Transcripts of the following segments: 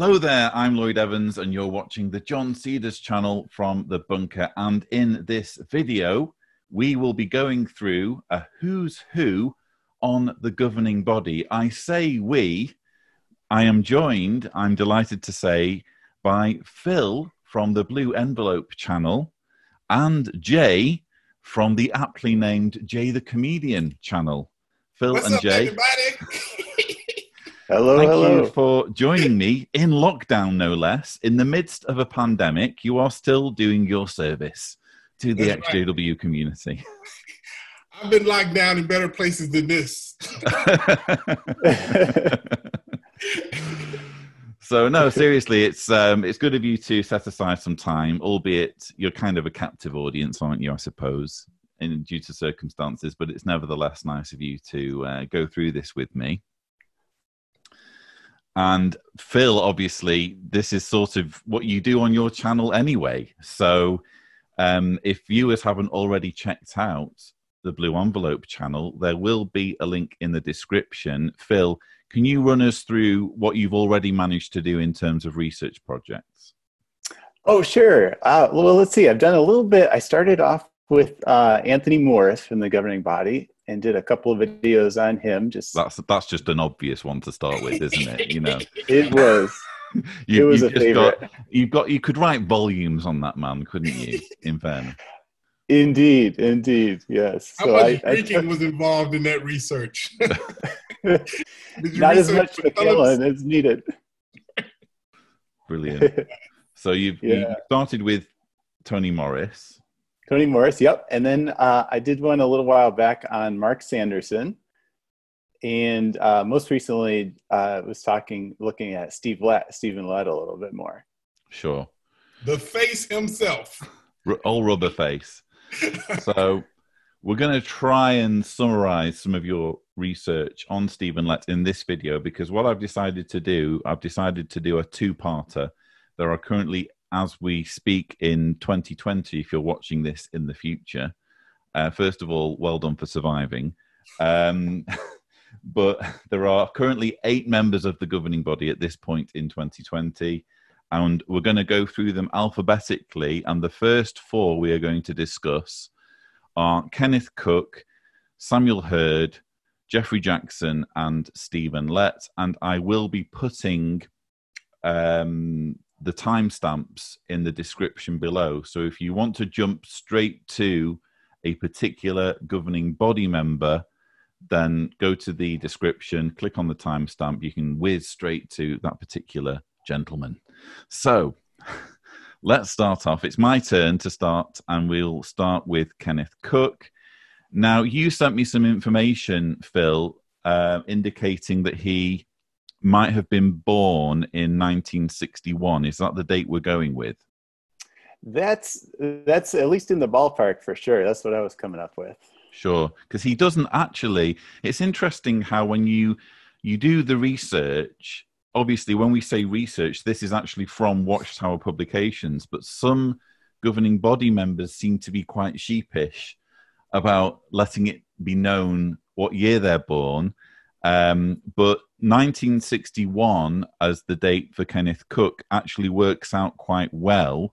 Hello there, I'm Lloyd Evans, and you're watching the John Cedars channel from the bunker. And in this video, we will be going through a who's who on the governing body. I say we, I am joined, I'm delighted to say, by Phil from the Blue Envelope channel and Jay from the aptly named Jay the Comedian channel. Phil What's and up, Jay. everybody? Hello, Thank hello. you for joining me in lockdown, no less. In the midst of a pandemic, you are still doing your service to the That's right. Community. I've been locked down in better places than this. so no, seriously, it's um, it's good of you to set aside some time, albeit you're kind of a captive audience, aren't you? I suppose, in due to circumstances, but it's nevertheless nice of you to uh, go through this with me. And Phil, obviously, this is sort of what you do on your channel anyway. So, um, if viewers haven't already checked out the Blue Envelope channel, there will be a link in the description. Phil, can you run us through what you've already managed to do in terms of research projects? oh, sure. Uh, well, let's see. I've done a little bit. I started off with uh, Anthony Morris from the governing body and did a couple of videos on him. Just That's that's just an obvious one to start with, isn't it? You know, it was. you, It was you've a just favorite. got you've got you could write volumes on that man, couldn't you? In fairness. Indeed, indeed, yes. How So much I, I drinking was involved in that research? Did you not as much for Phillips? As needed. Brilliant. So you've you Yeah. started with Tony Morris. Tony Morris, yep. And then uh, I did one a little while back on Mark Sanderson, and uh, most recently uh, was talking, looking at Steve Lett, Stephen Lett a little bit more. Sure. The face himself. R- all rubber face. So we're going to try and summarize some of your research on Stephen Lett in this video because what I've decided to do, I've decided to do a two-parter. There are currently, as we speak in 2020, if you're watching this in the future, uh, first of all, well done for surviving. Um, but there are currently eight members of the governing body at this point in 2020 and we're going to go through them alphabetically. And the first four we are going to discuss are Kenneth Cook, Samuel Herd, Geoffrey Jackson, and Stephen Lett. And I will be putting um, the timestamps in the description below. So if you want to jump straight to a particular governing body member, then go to the description, click on the timestamp. You can whiz straight to that particular gentleman. So let's start off. It's my turn to start, and we'll start with Kenneth Cook. Now, you sent me some information, Phil, uh, indicating that he might have been born in 1961. Is that the date we're going with? That's that's at least in the ballpark for sure. That's what I was coming up with. Sure, because he doesn't actually. It's interesting how when you you do the research, obviously when we say research, this is actually from Watchtower Publications, but some governing body members seem to be quite sheepish about letting it be known what year they're born. Um, but 1961 as the date for Kenneth Cook actually works out quite well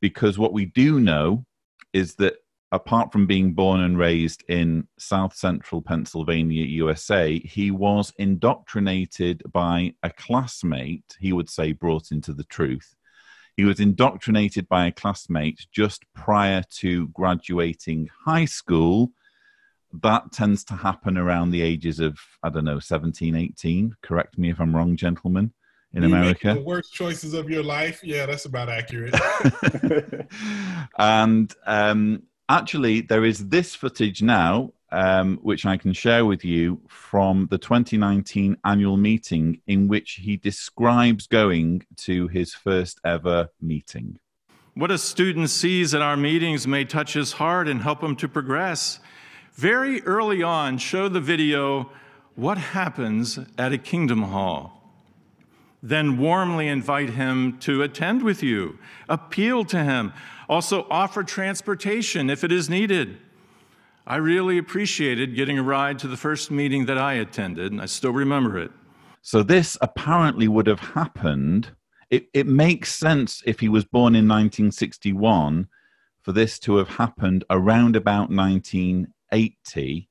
because what we do know is that apart from being born and raised in South Central Pennsylvania, USA, he was indoctrinated by a classmate, he would say, brought into the truth. He was indoctrinated by a classmate just prior to graduating high school. That tends to happen around the ages of, I don't know, 17, 18. Correct me if I'm wrong, gentlemen, in You make America. The worst choices of your life. Yeah, that's about accurate. and um, actually, there is this footage now, um, which I can share with you from the 2019 annual meeting, in which he describes going to his first ever meeting. What a student sees at our meetings may touch his heart and help him to progress. Very early on, show the video, What Happens at a Kingdom Hall. Then warmly invite him to attend with you, appeal to him, also offer transportation if it is needed. I really appreciated getting a ride to the first meeting that I attended, and I still remember it. So this apparently would have happened. It, it makes sense if he was born in 1961 for this to have happened around about 1980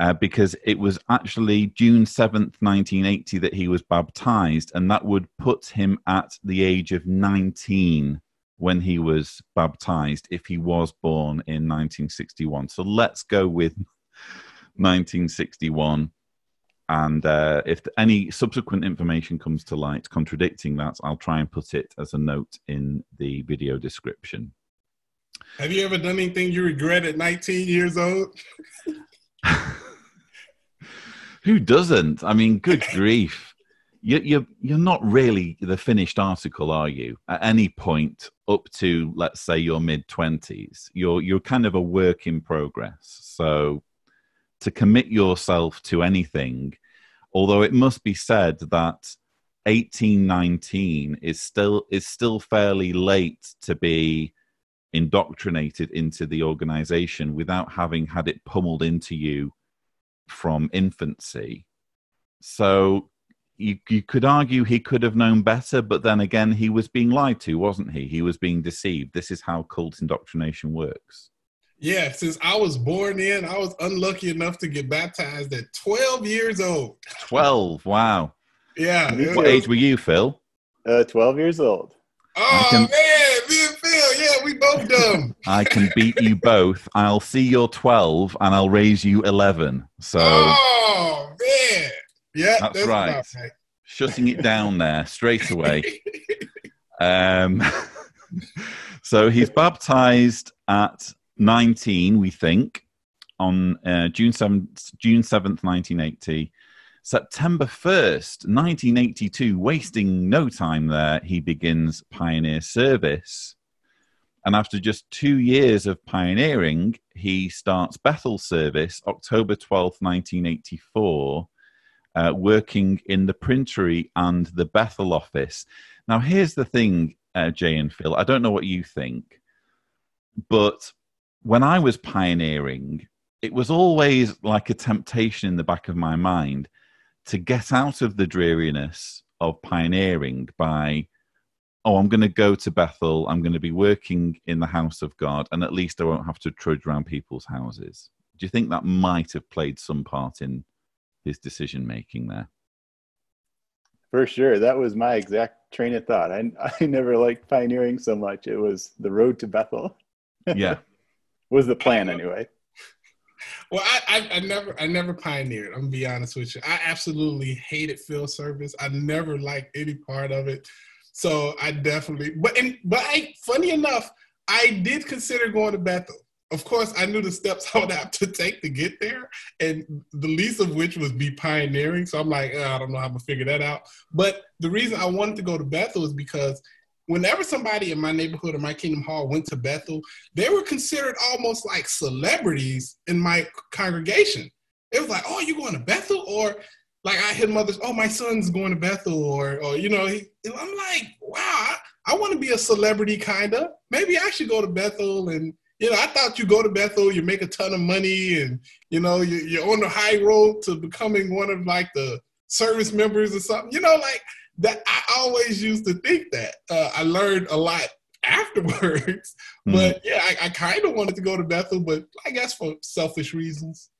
uh, because it was actually June 7th, 1980, that he was baptized, and that would put him at the age of 19 when he was baptized if he was born in 1961. So let's go with 1961. And uh, if any subsequent information comes to light contradicting that, I'll try and put it as a note in the video description. Have you ever done anything you regret at 19 years old? Who doesn't? I mean, good grief. You, you're, you're not really the finished article, are you? At any point up to, let's say, your mid 20s, you're, you're kind of a work in progress. So to commit yourself to anything, although it must be said that 18, 19 is still, is still fairly late to be indoctrinated into the organization without having had it pummeled into you from infancy. So you, you could argue he could have known better, but then again, he was being lied to, wasn't he? He was being deceived. This is how cult indoctrination works. Yeah, since I was born in, I was unlucky enough to get baptized at 12 years old. 12, wow. Yeah. What age were you, Phil? Uh, 12 years old. Oh, can, man, me and Phil, yeah, we both dumb. I can beat you both. I'll see your 12 and I'll raise you 11. So. Oh, man. Yeah, that's, that's right. right. Shutting it down there straight away. um, so he's baptized at 19, we think, on uh, June 7th, June 7th, 1980. September 1st, 1982, wasting no time there, he begins pioneer service. And after just two years of pioneering, he starts Bethel service October 12th, 1984, uh, working in the printery and the Bethel office. Now, here's the thing, uh, Jay and Phil, I don't know what you think, but when I was pioneering, it was always like a temptation in the back of my mind to get out of the dreariness of pioneering by oh i'm going to go to bethel i'm going to be working in the house of god and at least i won't have to trudge around people's houses do you think that might have played some part in his decision making there for sure that was my exact train of thought i, I never liked pioneering so much it was the road to bethel yeah was the plan anyway well, I, I, I never I never pioneered. I'm gonna be honest with you. I absolutely hated field service. I never liked any part of it. So I definitely but and but I funny enough, I did consider going to Bethel. Of course, I knew the steps I would have to take to get there, and the least of which was be pioneering. So I'm like, oh, I don't know how I'm gonna figure that out. But the reason I wanted to go to Bethel is because whenever somebody in my neighborhood or my Kingdom Hall went to Bethel, they were considered almost like celebrities in my congregation. It was like, oh, you're going to Bethel? Or like I hear mothers, oh, my son's going to Bethel, or or you know, he, I'm like, wow, I, I want to be a celebrity kind of. Maybe I should go to Bethel and you know, I thought you go to Bethel, you make a ton of money, and you know, you, you're on the high road to becoming one of like the service members or something. You know, like that I always used to think that. Uh, I learned a lot afterwards, mm. but yeah, I, I kind of wanted to go to Bethel, but I guess for selfish reasons.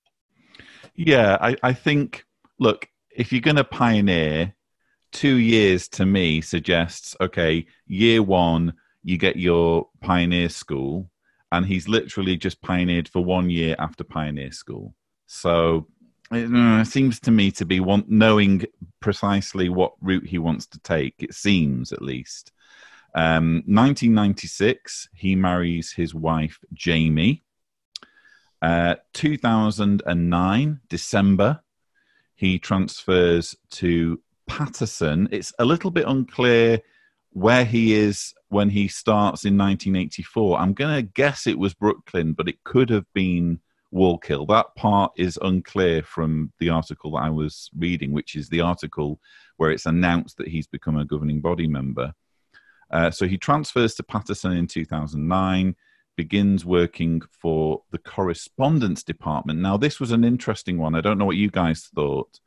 Yeah, I, I think. Look, if you're going to pioneer, two years to me suggests okay. Year one, you get your pioneer school, and he's literally just pioneered for one year after pioneer school. So it uh, seems to me to be want, knowing precisely what route he wants to take. It seems, at least. Um, 1996, he marries his wife Jamie. Uh, 2009, December, he transfers to Patterson. It's a little bit unclear where he is when he starts in 1984. I'm going to guess it was Brooklyn, but it could have been Wallkill. That part is unclear from the article that I was reading, which is the article where it's announced that he's become a governing body member. Uh, so he transfers to Patterson in 2009, begins working for the correspondence department. Now, this was an interesting one. I don't know what you guys thought,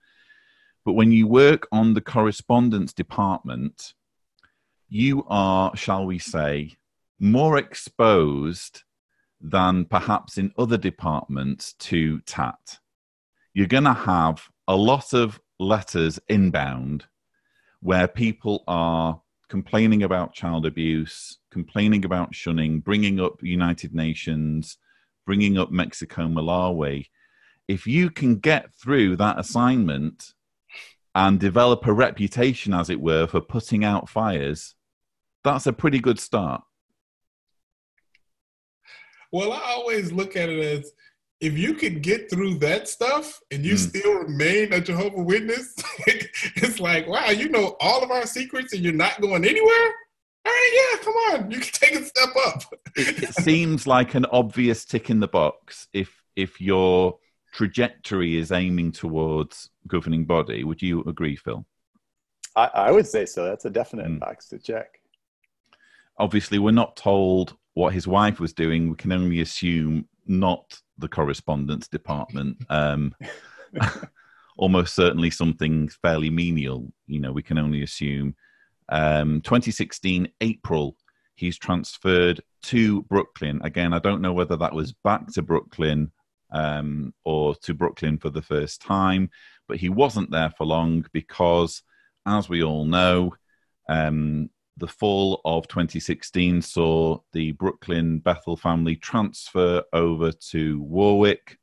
But when you work on the correspondence department, you are, shall we say, more exposed than perhaps in other departments to TAT. You're going to have a lot of letters inbound where people are complaining about child abuse, complaining about shunning, bringing up United Nations, bringing up Mexico, Malawi. If you can get through that assignment and develop a reputation, as it were, for putting out fires, that's a pretty good start. Well, I always look at it as if you could get through that stuff and you mm. still remain a Jehovah Witness, it's like, wow, you know all of our secrets and you're not going anywhere. All right, yeah, come on, you can take a step up. it, it seems like an obvious tick in the box if if your trajectory is aiming towards governing body. Would you agree, Phil? I, I would say so. That's a definite mm. box to check. Obviously, we're not told what his wife was doing. We can only assume not the correspondence department. Um, almost certainly something fairly menial. You know, we can only assume. Um, 2016 April, he's transferred to Brooklyn. Again, I don't know whether that was back to Brooklyn um, or to Brooklyn for the first time, but he wasn't there for long because, as we all know, um, the fall of 2016 saw the Brooklyn Bethel family transfer over to Warwick.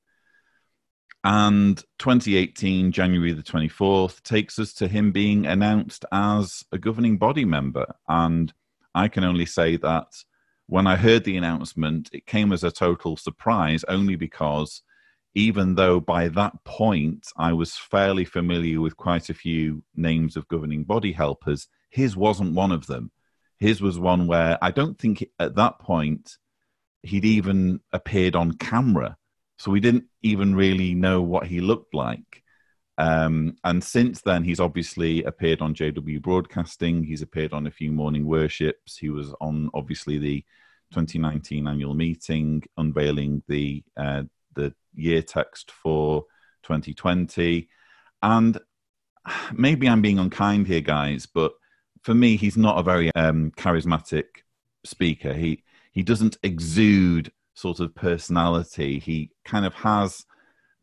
And 2018, January the 24th, takes us to him being announced as a governing body member. And I can only say that when I heard the announcement, it came as a total surprise, only because even though by that point I was fairly familiar with quite a few names of governing body helpers, his wasn't one of them. His was one where I don't think at that point he'd even appeared on camera. So we didn't even really know what he looked like. Um, and since then, he's obviously appeared on JW Broadcasting. He's appeared on a few morning worships. He was on, obviously, the 2019 annual meeting, unveiling the uh, the year text for 2020. And maybe I'm being unkind here, guys, but for me, he's not a very um, charismatic speaker. He he doesn't exude sort of personality. He kind of has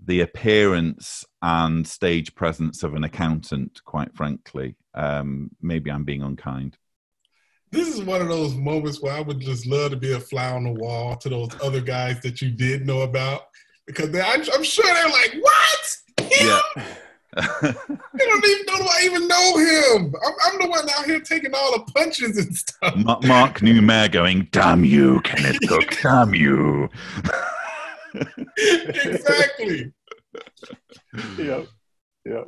the appearance and stage presence of an accountant. Quite frankly, um, maybe I'm being unkind. This is one of those moments where I would just love to be a fly on the wall to those other guys that you did know about because I'm, I'm sure they're like, "What? Him? Yeah you don't even know do I even know him. I'm, I'm, the one out here taking all the punches and stuff. Mark Noumair going, "Damn you, Kenneth Cook! Damn you!" exactly. yep. Yep.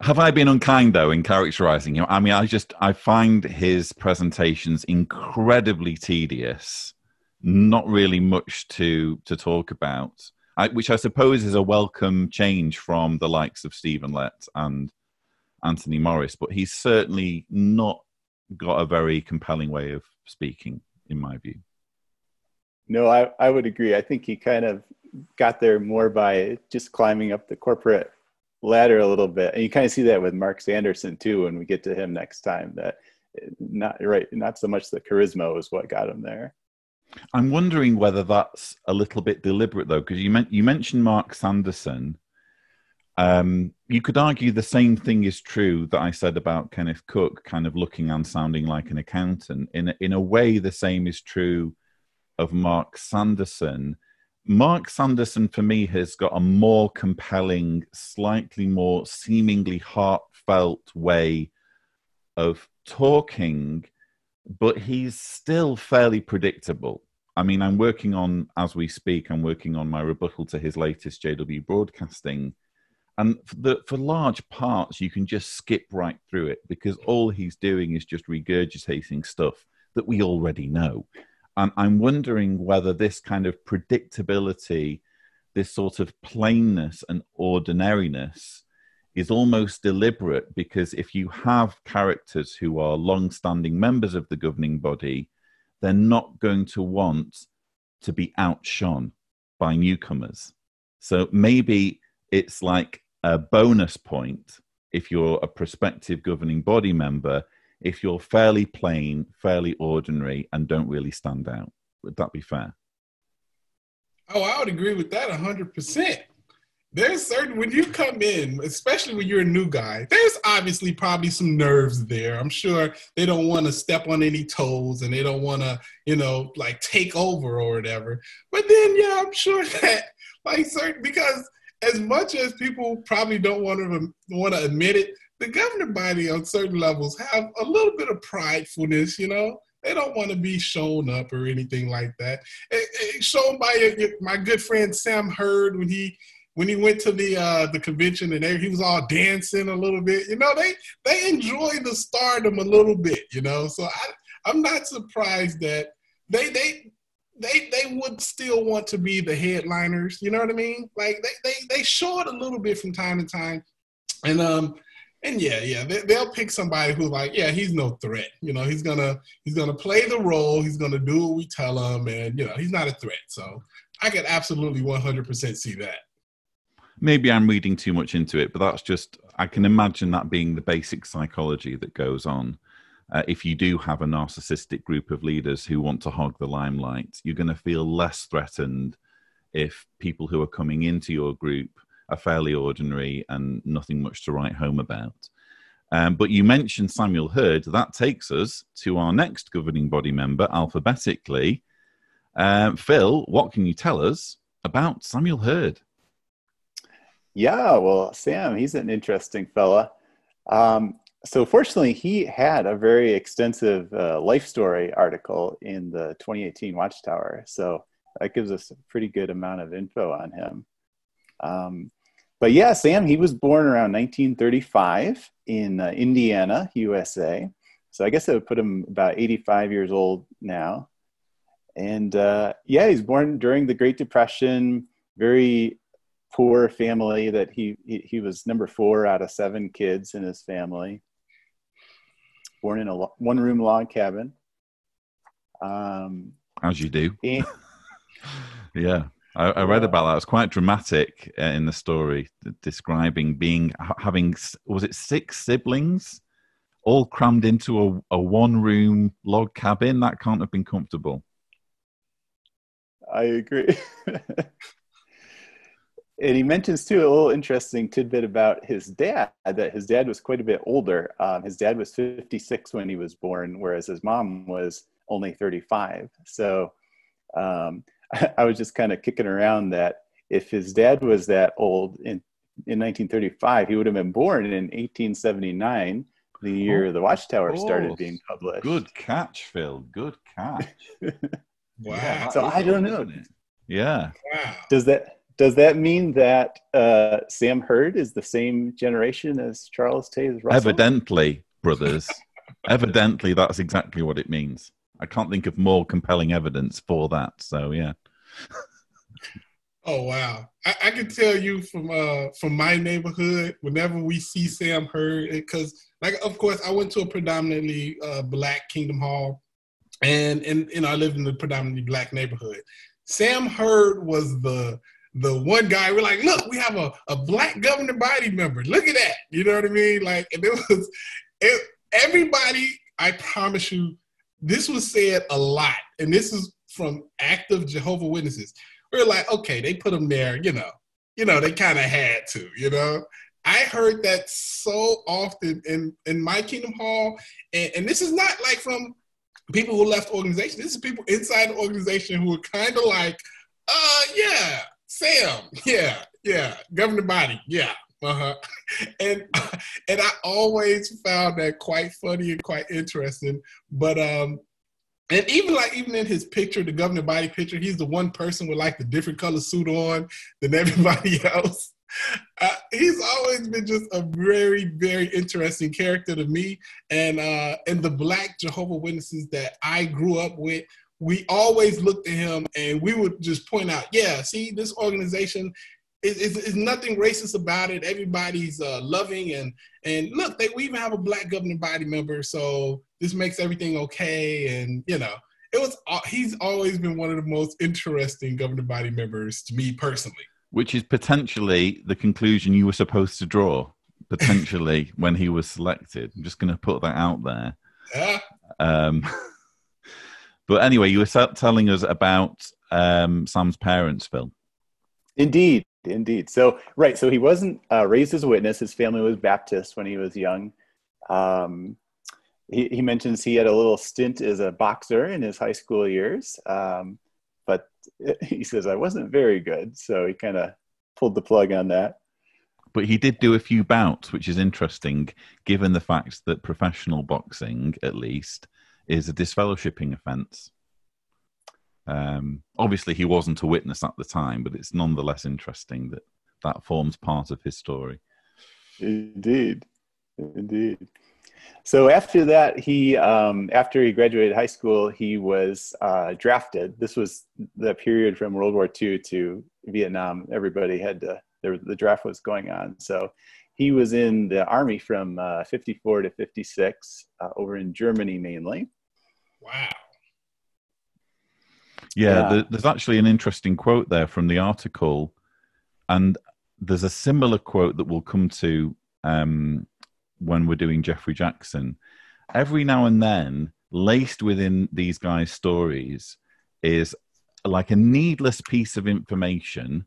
Have I been unkind though in characterizing him? I mean, I just I find his presentations incredibly tedious. Not really much to to talk about. I, which I suppose is a welcome change from the likes of Stephen Lett and Anthony Morris. But he's certainly not got a very compelling way of speaking, in my view. No, I, I would agree. I think he kind of got there more by just climbing up the corporate ladder a little bit. And you kind of see that with Mark Sanderson too when we get to him next time that not right not so much the charisma was what got him there. I'm wondering whether that's a little bit deliberate, though, because you, meant, you mentioned Mark Sanderson. Um, you could argue the same thing is true that I said about Kenneth Cook, kind of looking and sounding like an accountant. In a, in a way, the same is true of Mark Sanderson. Mark Sanderson, for me, has got a more compelling, slightly more seemingly heartfelt way of talking but he's still fairly predictable. I mean, I'm working on, as we speak, I'm working on my rebuttal to his latest JW broadcasting. And for, the, for large parts, you can just skip right through it because all he's doing is just regurgitating stuff that we already know. And I'm wondering whether this kind of predictability, this sort of plainness and ordinariness, is almost deliberate because if you have characters who are long standing members of the governing body, they're not going to want to be outshone by newcomers. So maybe it's like a bonus point if you're a prospective governing body member if you're fairly plain, fairly ordinary, and don't really stand out. Would that be fair? Oh, I would agree with that 100%. There's certain, when you come in, especially when you're a new guy, there's obviously probably some nerves there. I'm sure they don't want to step on any toes and they don't want to, you know, like take over or whatever. But then, yeah, I'm sure that, like, certain, because as much as people probably don't want to want to admit it, the governing body on certain levels have a little bit of pridefulness, you know. They don't want to be shown up or anything like that. It, it shown by my good friend Sam Herd when he when he went to the uh, the convention and they, he was all dancing a little bit. You know, they they enjoy the stardom a little bit. You know, so I I'm not surprised that they they they they would still want to be the headliners. You know what I mean? Like they they they show it a little bit from time to time, and um and yeah, yeah, they, will pick somebody who's like, yeah, he's no threat. You know, he's gonna he's gonna play the role. He's gonna do what we tell him, and you know, he's not a threat. So I could absolutely 100% see that. Maybe I'm reading too much into it, but that's just I can imagine that being the basic psychology that goes on. Uh, if you do have a narcissistic group of leaders who want to hog the limelight, you're going to feel less threatened if people who are coming into your group are fairly ordinary and nothing much to write home about. Um, but you mentioned Samuel Herd. That takes us to our next governing body member alphabetically. Um, Phil, what can you tell us about Samuel Herd? Yeah, well, Sam, he's an interesting fella. Um, so, fortunately, he had a very extensive uh, life story article in the 2018 Watchtower. So, that gives us a pretty good amount of info on him. Um, but yeah, Sam, he was born around 1935 in uh, Indiana, USA. So I guess that would put him about 85 years old now. And uh, yeah, he's born during the Great Depression, very poor family that he, he, he was number four out of seven kids in his family. Born in a one room log cabin. Um, As you do. And, yeah. I, I read about that. It's quite dramatic uh, in the story, describing being having was it six siblings, all crammed into a, a one room log cabin. That can't have been comfortable. I agree. and he mentions too a little interesting tidbit about his dad that his dad was quite a bit older. Um, his dad was 56 when he was born, whereas his mom was only 35. So um, I was just kind of kicking around that if his dad was that old in in 1935, he would have been born in 1879, the year oh, the Watchtower started being published. Good catch, Phil. Good catch. wow. Yeah, so I don't know. Yeah. Wow. Does that does that mean that uh, Sam Herd is the same generation as Charles Taze Russell? Evidently, brothers. Evidently, that's exactly what it means. I can't think of more compelling evidence for that. So yeah. oh wow! I, I, can tell you from uh from my neighborhood, whenever we see Sam Herd, because like of course I went to a predominantly uh, black Kingdom Hall, and and you know I lived in a predominantly black neighborhood. Sam Herd was the the one guy we're like, look, we have a, a black governing body member. Look at that. You know what I mean? Like, and it was it, everybody. I promise you, this was said a lot, and this is from active Jehovah Witnesses. We are like, okay, they put them there, you know, you know, they kind of had to, you know. I heard that so often in in my Kingdom Hall, and, and this is not like from people who left organization. This is people inside the organization who are kind of like, uh, yeah, Sam, yeah, yeah, governing body, yeah, uh-huh. And and I always found that quite funny and quite interesting. But um and even like even in his picture, the governing body picture, he's the one person with like the different color suit on than everybody else. Uh, he's always been just a very, very interesting character to me. And uh, and the Black Jehovah Witnesses that I grew up with, we always looked at him and we would just point out, yeah, see, this organization is nothing racist about it. Everybody's uh, loving and and look, they, we even have a black governing body member, so this makes everything okay. And you know, it was uh, he's always been one of the most interesting governing body members to me personally. Which is potentially the conclusion you were supposed to draw potentially when he was selected. I'm just going to put that out there. Yeah. Um, but anyway, you were telling us about um, Sam's parents, Phil. Indeed, indeed. So, right. So he wasn't uh, raised as a witness. His family was Baptist when he was young. Um, he, he, mentions he had a little stint as a boxer in his high school years, um, but he says I wasn't very good. So he kind of pulled the plug on that. But he did do a few bouts, which is interesting, given the fact that professional boxing, at least, is a disfellowshipping offence. Um, obviously, he wasn't a witness at the time, but it's nonetheless interesting that that forms part of his story. Indeed, indeed. So after that, he um, after he graduated high school, he was uh, drafted. This was the period from World War II to Vietnam. Everybody had to. There, the draft was going on, so he was in the army from uh, 54 to 56 uh, over in Germany mainly. Wow. Yeah, yeah. there's actually an interesting quote there from the article, and there's a similar quote that we'll come to um, when we're doing Geoffrey Jackson. Every now and then, laced within these guys' stories, is like a needless piece of information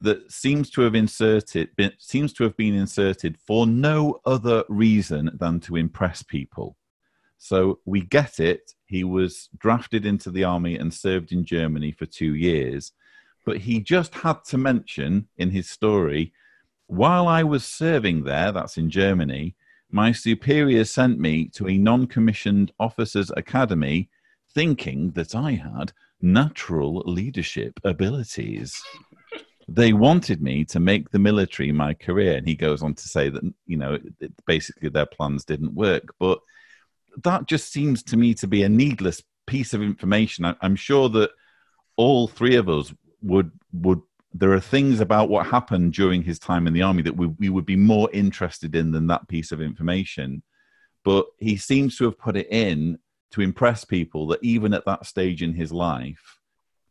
that seems to have inserted been, seems to have been inserted for no other reason than to impress people. So we get it. He was drafted into the army and served in Germany for two years. But he just had to mention in his story while I was serving there, that's in Germany, my superior sent me to a non commissioned officers' academy thinking that I had natural leadership abilities. they wanted me to make the military my career. And he goes on to say that, you know, basically their plans didn't work. But that just seems to me to be a needless piece of information. I, am sure that all three of us would would there are things about what happened during his time in the army that we, we would be more interested in than that piece of information. But he seems to have put it in to impress people that even at that stage in his life,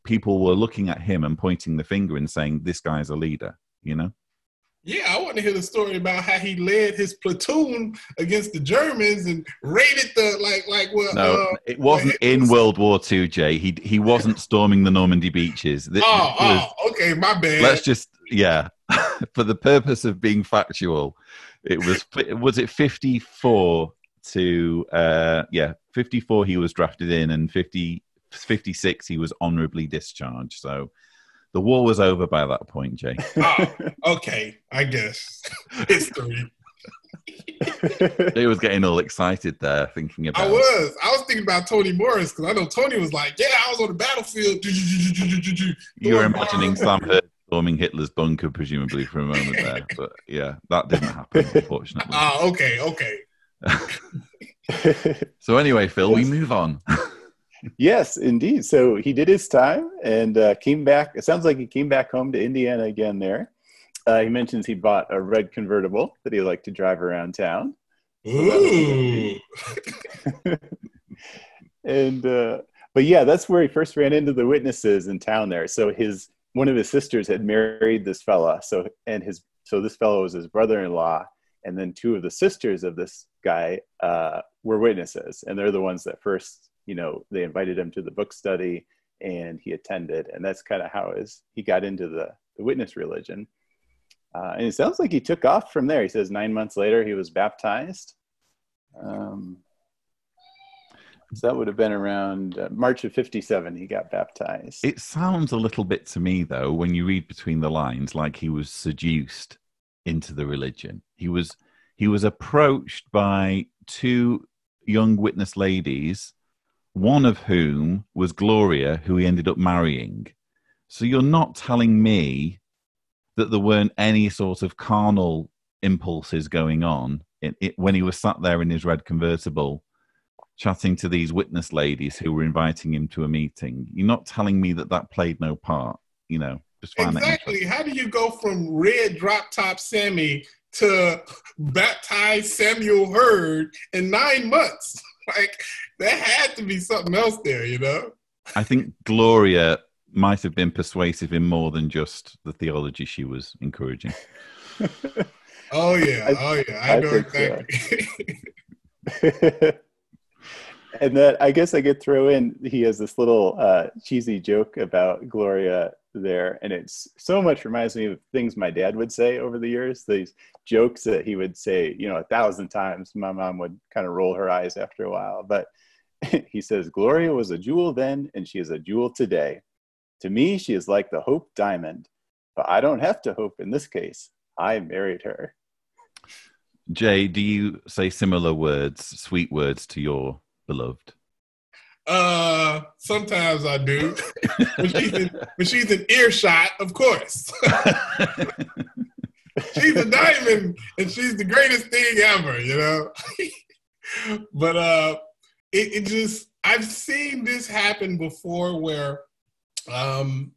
people were looking at him and pointing the finger and saying, This guy's a leader, you know? Yeah, I want to hear the story about how he led his platoon against the Germans and raided the like like what? No, uh, it wasn't in World War II, Jay. He he wasn't storming the Normandy beaches. This, oh, was, oh, okay, my bad. Let's just yeah, for the purpose of being factual, it was was it fifty four to uh yeah fifty four he was drafted in and 50, 56 he was honorably discharged. So the war was over by that point, Jay. oh, okay, I guess history. he was getting all excited there, thinking about. I was. I was thinking about Tony Morris because I know Tony was like, "Yeah, I was on the battlefield." You were imagining Sam Herd storming Hitler's bunker, presumably for a moment there, but yeah, that didn't happen, unfortunately. Oh, okay, okay. so anyway, Phil, we move on yes, indeed. So he did his time and uh, came back. It sounds like he came back home to Indiana again there. Uh, he mentions he bought a red convertible that he liked to drive around town. Ooh. and uh, but yeah, that's where he first ran into the witnesses in town there. So his one of his sisters had married this fella. So and his so this fellow was his brother-in-law, and then two of the sisters of this guy uh, were witnesses, and they're the ones that first you know they invited him to the book study and he attended. And that's kind of how his he got into the, the witness religion. Uh, and it sounds like he took off from there. He says nine months later he was baptized. Um, so that would have been around uh, march of 57 he got baptized. It sounds a little bit to me though when you read between the lines like he was seduced into the religion. He was he was approached by two young witness ladies one of whom was Gloria, who he ended up marrying. So you're not telling me that there weren't any sort of carnal impulses going on it, it, when he was sat there in his red convertible chatting to these witness ladies who were inviting him to a meeting. You're not telling me that that played no part, you know. Just exactly. How do you go from red drop top Sammy to baptize Samuel Herd in nine months? like there had to be something else there, you know. I think Gloria might have been persuasive in more than just the theology she was encouraging. Oh yeah, oh yeah. I, I know think so. and that I guess I could throw in he has this little uh, cheesy joke about Gloria there, and it's so much reminds me of things my dad would say over the years. These jokes that he would say, you know, a thousand times. My mom would kind of roll her eyes after a while, but he says Gloria was a jewel then, and she is a jewel today. To me, she is like the Hope Diamond, but I don't have to hope in this case. I married her. Jay, do you say similar words, sweet words to your beloved? Uh, sometimes I do. when she's in, when she's in earshot, of course. she's a diamond, and she's the greatest thing ever. You know. but uh, it, it just I've seen this happen before, where um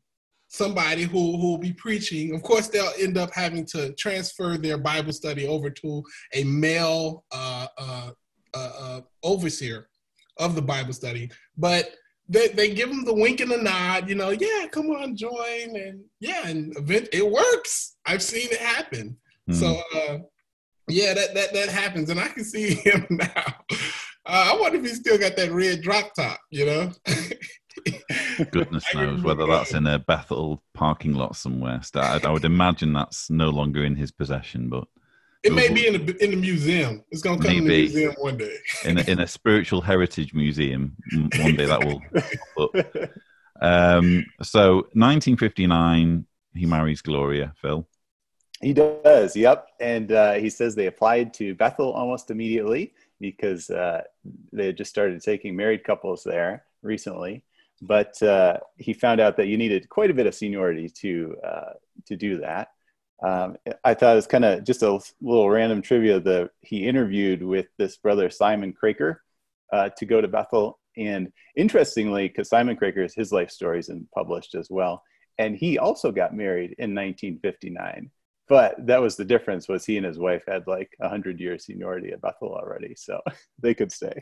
somebody who who will be preaching. Of course, they'll end up having to transfer their Bible study over to a male uh, uh, uh, uh, overseer of the Bible study, but they, they give them the wink and the nod. You know, yeah, come on, join, and yeah, and event it works. I've seen it happen. Hmm. So uh, yeah, that that that happens, and I can see him now. Uh, I wonder if he's still got that red drop top. You know. Goodness knows whether that's in a Bethel parking lot somewhere. I would imagine that's no longer in his possession, but It may be in the in the museum. It's gonna come in the museum one day. in a, in a spiritual heritage museum, one day that will pop up. Um, so 1959, he marries Gloria, Phil. He does, yep. And uh, he says they applied to Bethel almost immediately because uh, they had just started taking married couples there recently. But uh, he found out that you needed quite a bit of seniority to uh, to do that. Um, I thought it was kind of just a little random trivia that he interviewed with this brother Simon Kraker uh, to go to Bethel. And interestingly, because Simon Kraker's his life story is published as well, and he also got married in 1959 but that was the difference was he and his wife had like 100 years seniority at bethel already so they could stay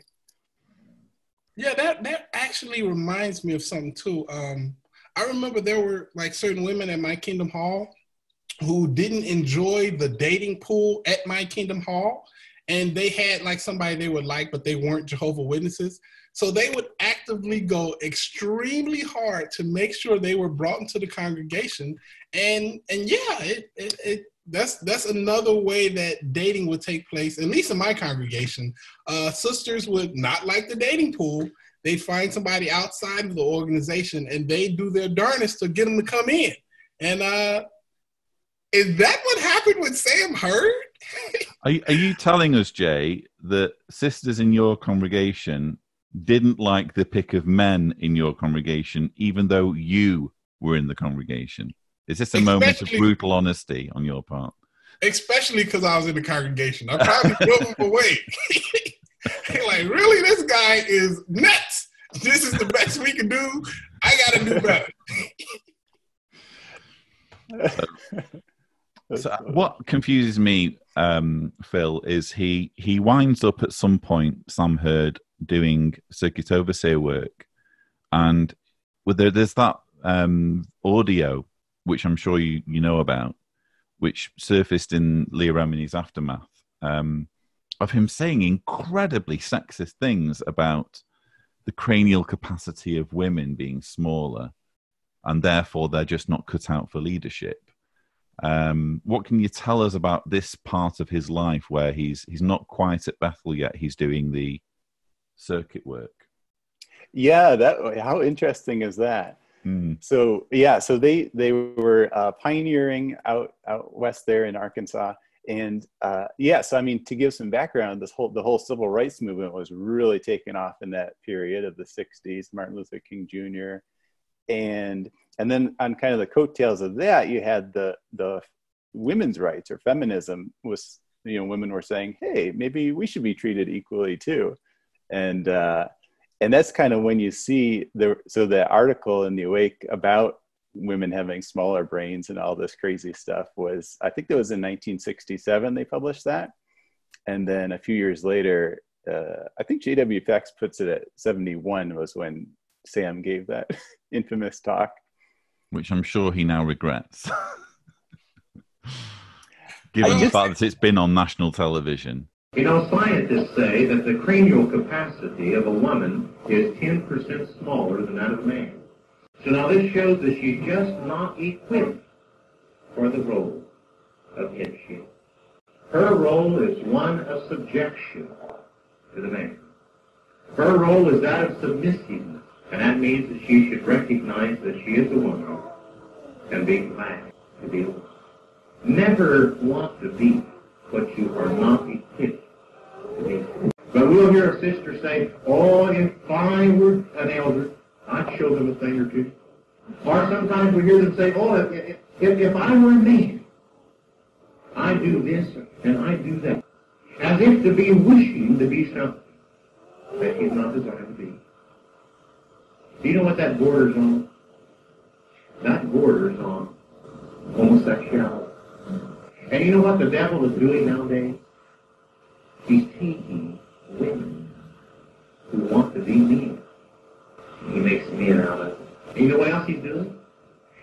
Yeah, that that actually reminds me of something too. Um, I remember there were like certain women at my Kingdom Hall who didn't enjoy the dating pool at my Kingdom Hall, and they had like somebody they would like, but they weren't Jehovah Witnesses. So they would actively go extremely hard to make sure they were brought into the congregation, and and yeah, it it. it that's that's another way that dating would take place. At least in my congregation, uh, sisters would not like the dating pool. They'd find somebody outside of the organization and they do their darnest to get them to come in. And uh, is that what happened with Sam Herd? Are, are you telling us, Jay, that sisters in your congregation didn't like the pick of men in your congregation, even though you were in the congregation? Is this a moment of brutal honesty on your part? Especially because I was in the congregation. I probably drove them away. Like, really? This guy is nuts. This is the best we can do. I got to do better. So what confuses me, um, Phil, is he he winds up at some point, Sam Herd, doing circuit overseer work, and there, there's that um, audio which I'm sure you you know about, which surfaced in Leah Remini's aftermath um, of him saying incredibly sexist things about the cranial capacity of women being smaller, and therefore they're just not cut out for leadership. Um, what can you tell us about this part of his life where he's he's not quite at Bethel yet? He's doing the circuit work. yeah that how interesting is that Hmm. so yeah so they they were uh, pioneering out out west there in arkansas and uh, yeah so i mean to give some background this whole the whole civil rights movement was really taking off in that period of the 60s martin luther king jr and and then on kind of the coattails of that you had the the women's rights or feminism was you know women were saying hey maybe we should be treated equally too. And uh and that's kind of when you see the so the article in the awake about women having smaller brains and all this crazy stuff was i think that was in 1967 they published that. And then a few years later uh, i think jw facts puts it at 71 was when sam gave that infamous talk which I'm sure he now regrets. Given the fact that it's been on national television. You know, scientists say that the cranial capacity of a woman is 10% smaller than that of a man. So now this shows that she's just not equipped for the role of headship. Her role is one of subjection to the man. Her role is that of submissiveness, and that means that she should recognize that she is a woman and be glad to be a woman. Never want to be what you are not equipped to be. But we'll hear a sister say, oh, if I were an elder, I'd show them a thing or two. Or sometimes we hear them say, oh, if, if, if, I were a man, I'd do this and I'd do that. As if to be wishing to be something that he's not be. Do you know what that borders on? That borders on homosexuality. And you know what the devil is doing nowadays? He's taking women who want to be men. He makes men out of them. And you know what else he's doing?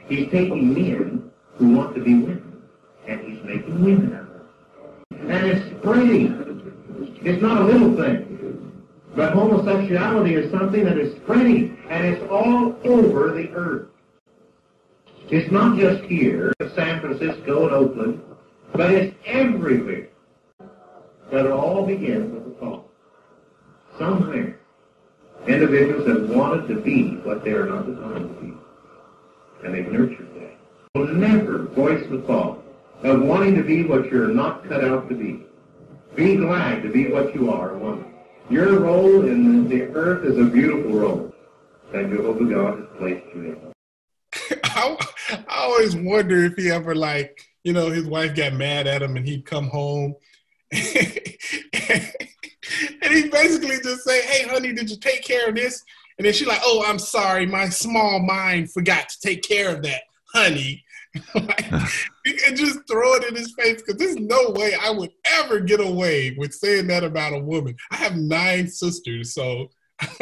He's taking men who want to be women, and he's making women out of them. And it's spreading. It's not a little thing. But homosexuality is something that is spreading, and it's all over the earth. It's not just here, San Francisco and Oakland, but it's everywhere. But it all begins with a thought. Somewhere, individuals have wanted to be what they are not designed to be. And they've nurtured that. Will never voice the thought of wanting to be what you're not cut out to be. Be glad to be what you are, woman. Your role in the earth is a beautiful role that Jehovah God has placed you in. I, I always wonder if he ever like you know his wife got mad at him and he'd come home. And he basically just say hey honey did you take care of this? And then she's like oh i'm sorry. My small mind forgot to take care of that honey. Like, you can just throw it in his face because there's no way i would ever get away with saying that about a woman. I have nine sisters so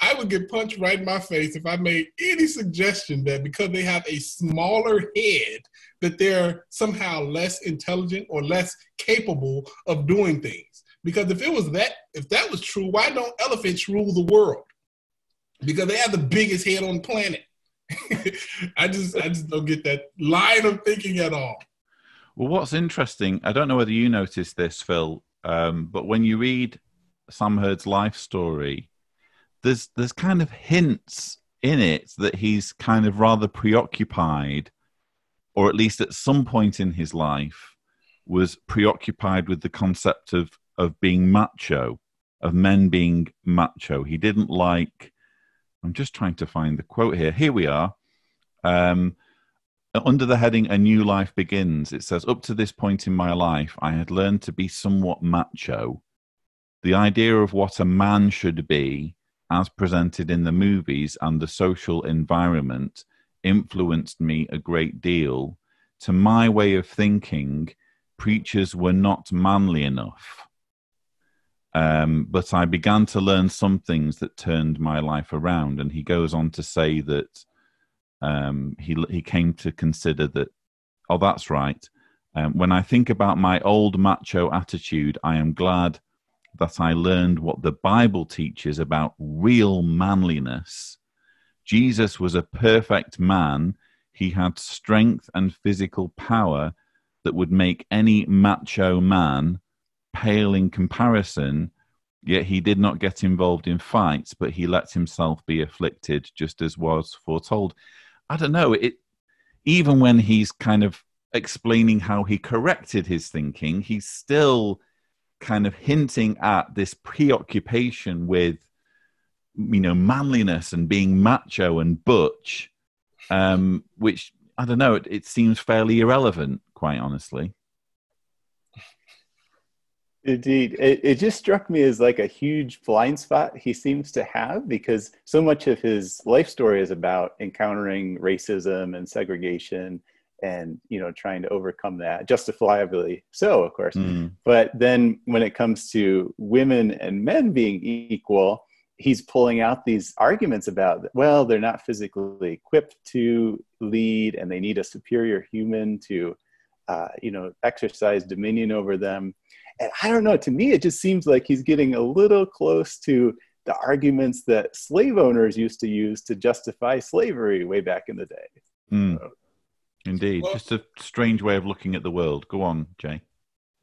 I would get punched right in my face if I made any suggestion that because they have a smaller head, that they're somehow less intelligent or less capable of doing things. Because if it was that, if that was true, why don't elephants rule the world? Because they have the biggest head on the planet. I just, I just don't get that line of thinking at all. Well, what's interesting, I don't know whether you noticed this, Phil, um, but when you read Sam Herd's life story, there's there's kind of hints in it that he's kind of rather preoccupied, or at least at some point in his life, was preoccupied with the concept of of being macho, of men being macho. He didn't like. I'm just trying to find the quote here. Here we are. Um, under the heading "A New Life Begins," it says, "Up to this point in my life, I had learned to be somewhat macho. The idea of what a man should be." As presented in the movies and the social environment influenced me a great deal. To my way of thinking, preachers were not manly enough. Um, but I began to learn some things that turned my life around. And he goes on to say that um, he he came to consider that, oh, that's right. Um, when I think about my old macho attitude, I am glad that I learned what the Bible teaches about real manliness. Jesus was a perfect man. He had strength and physical power that would make any macho man pale in comparison. Yet he did not get involved in fights, but he let himself be afflicted, just as was foretold. I don't know. It even when he's kind of explaining how he corrected his thinking, he's still kind of hinting at this preoccupation with you know manliness and being macho and butch um which i don't know it, it seems fairly irrelevant quite honestly Indeed. It, it just struck me as like a huge blind spot he seems to have because so much of his life story is about encountering racism and segregation and you know trying to overcome that justifiably so of course Mm. but then when it comes to women and men being equal he's pulling out these arguments about well they're not physically equipped to lead and they need a superior human to uh, you know, exercise dominion over them. And I don't know, to me, it just seems like he's getting a little close to the arguments that slave owners used to use to justify slavery way back in the day. Mm. So, Indeed, well, just a strange way of looking at the world. Go on, Jay.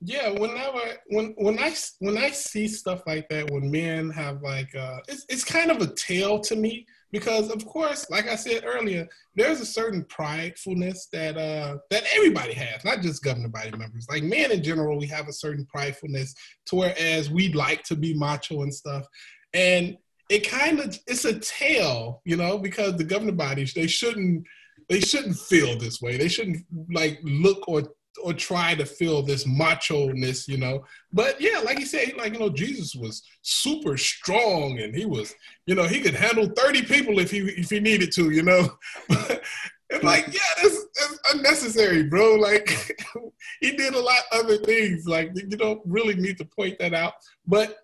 Yeah, whenever when when I when I see stuff like that, when men have like uh, it's it's kind of a tale to me because of course, like I said earlier, there's a certain pridefulness that uh that everybody has, not just governing body members. Like men in general, we have a certain pridefulness to whereas we'd like to be macho and stuff, and it kind of it's a tale, you know, because the governing bodies they shouldn't they shouldn't feel this way. They shouldn't like look or or try to feel this macho ness, you know. But yeah, like you said, like you know, Jesus was super strong, and he was, you know, he could handle thirty people if he if he needed to, you know. and like, yeah, that's unnecessary, bro. Like, he did a lot other things. Like, you don't really need to point that out, but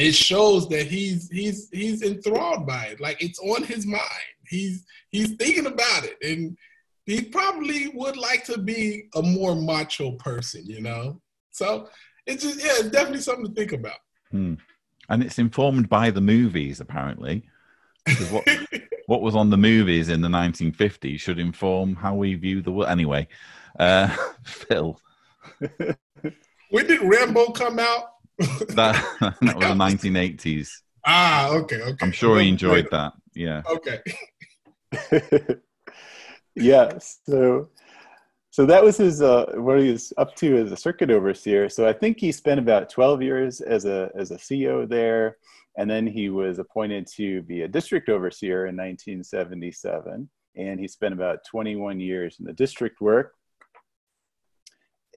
it shows that he's he's he's enthralled by it. Like, it's on his mind. He's he's thinking about it, and he probably would like to be a more macho person, you know. So it's just yeah, it's definitely something to think about. Hmm. And it's informed by the movies, apparently. What, what was on the movies in the 1950s should inform how we view the world. Anyway, uh, Phil. when did Rambo come out? that, that was the 1980s. Ah, okay, okay. I'm sure he enjoyed that. Yeah. Okay. yeah. So, so that was his uh, what he was up to as a circuit overseer. So I think he spent about 12 years as a as a CEO there, and then he was appointed to be a district overseer in 1977, and he spent about 21 years in the district work.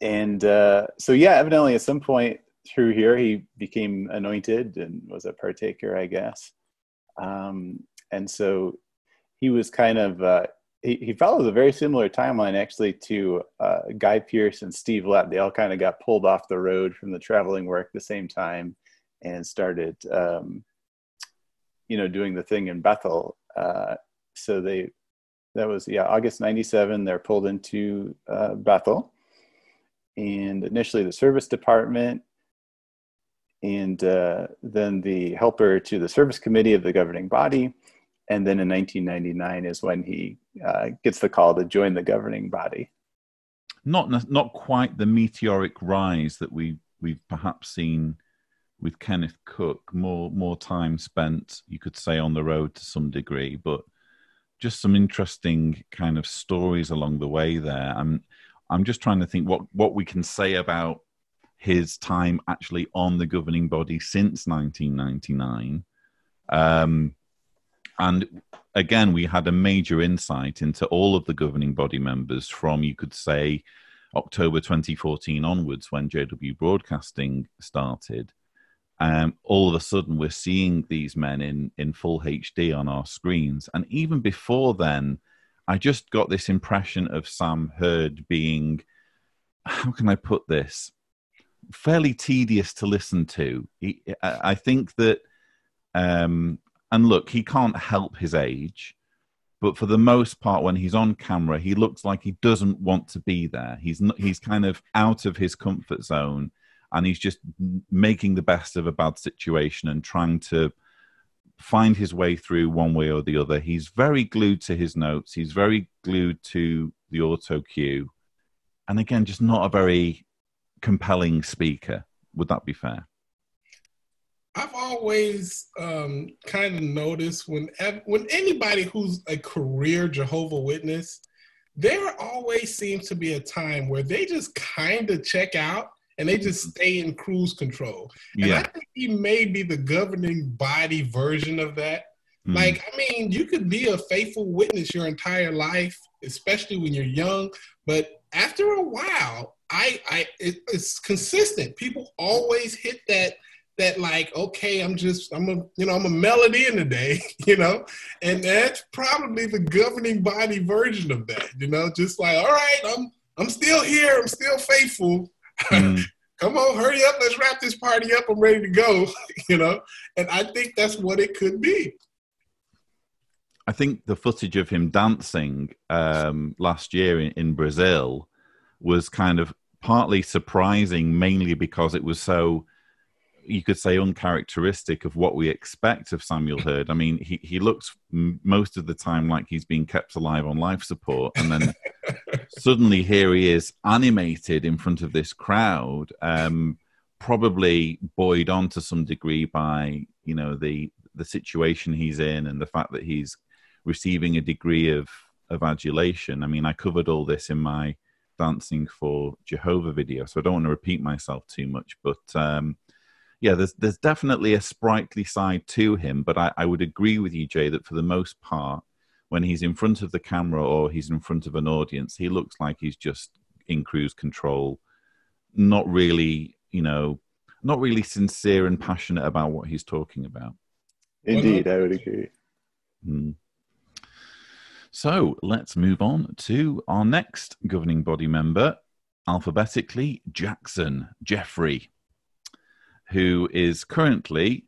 And uh, so, yeah, evidently at some point through here, he became anointed and was a partaker, I guess. Um, and so he was kind of uh, he, he follows a very similar timeline actually to uh, Guy Pierce and Steve Lett. They all kind of got pulled off the road from the traveling work the same time and started, um, you know, doing the thing in Bethel. Uh, so they, that was, yeah, August 97, they're pulled into uh, Bethel. And initially the service department and uh, then the helper to the service committee of the governing body and then in 1999 is when he uh, gets the call to join the governing body. Not not quite the meteoric rise that we we've perhaps seen with Kenneth Cook. More more time spent, you could say, on the road to some degree, but just some interesting kind of stories along the way there. I'm I'm just trying to think what what we can say about his time actually on the governing body since 1999. Um, and again, we had a major insight into all of the governing body members from, you could say, October 2014 onwards, when JW Broadcasting started. Um, all of a sudden, we're seeing these men in, in full HD on our screens. And even before then, I just got this impression of Sam Herd being, how can I put this? Fairly tedious to listen to. He, I think that um, and look, he can't help his age, but for the most part, when he's on camera, he looks like he doesn't want to be there. He's not, he's kind of out of his comfort zone, and he's just making the best of a bad situation and trying to find his way through one way or the other. He's very glued to his notes. He's very glued to the auto cue, and again, just not a very compelling speaker. Would that be fair? I've always um, kind of noticed when when anybody who's a career Jehovah Witness, there always seems to be a time where they just kind of check out and they just stay in cruise control. And yeah. I think he may be the governing body version of that. Mm. Like, I mean, you could be a faithful witness your entire life, especially when you're young, but after a while, I, I, it, it's consistent. People always hit that that like okay i'm just i'm a you know i'm a melody in the day you know? And that's probably the governing body version of that you know? Just like all right i'm i'm still here i'm still faithful. Mm. come on hurry up let's wrap this party up i'm ready to go you know? And i think that's what it could be i think the footage of him dancing um, last year in, in brazil was kind of partly surprising, mainly because it was so you could say uncharacteristic of what we expect of Samuel Herd. I mean, he he looks m- most of the time like he's being kept alive on life support, and then suddenly here he is animated in front of this crowd, um, probably buoyed on to some degree by you know the the situation he's in and the fact that he's receiving a degree of of adulation. I mean, I covered all this in my dancing for Jehovah video, so I don't want to repeat myself too much, but. Um, yeah, there's there's definitely a sprightly side to him, but I, I would agree with you, Jay, that for the most part, when he's in front of the camera or he's in front of an audience, he looks like he's just in cruise control, not really, you know, not really sincere and passionate about what he's talking about. Indeed, I would agree. Mm. So let's move on to our next governing body member, alphabetically Jackson Geoffrey who is currently,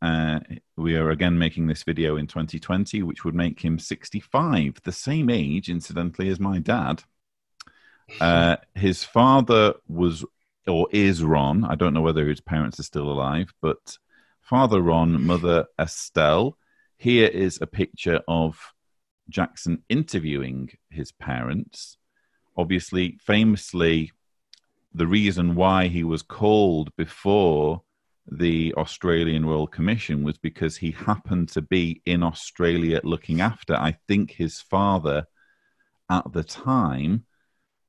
uh, we are again making this video in 2020, which would make him 65, the same age, incidentally, as my dad. Uh, his father was or is Ron. I don't know whether his parents are still alive, but father Ron, mother Estelle. Here is a picture of Jackson interviewing his parents. Obviously, famously, the reason why he was called before the Australian Royal Commission was because he happened to be in Australia looking after, I think, his father at the time.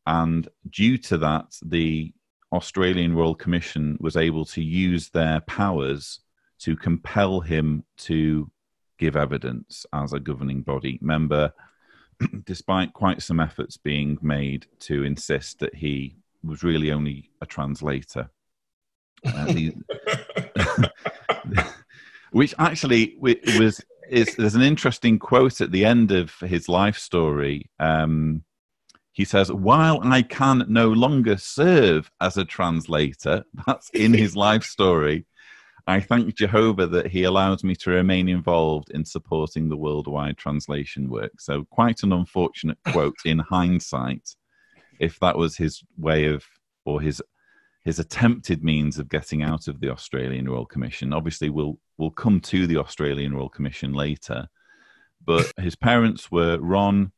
And due to that, the Australian Royal Commission was able to use their powers to compel him to give evidence as a governing body member, despite quite some efforts being made to insist that he was really only a translator. Uh, which actually was is there's an interesting quote at the end of his life story. Um, he says, "While I can no longer serve as a translator, that's in his life story." I thank Jehovah that he allows me to remain involved in supporting the worldwide translation work. So, quite an unfortunate quote in hindsight, if that was his way of, or his his attempted means of getting out of the Australian Royal Commission. Obviously, we'll we'll come to the Australian Royal Commission later, but his parents were Ron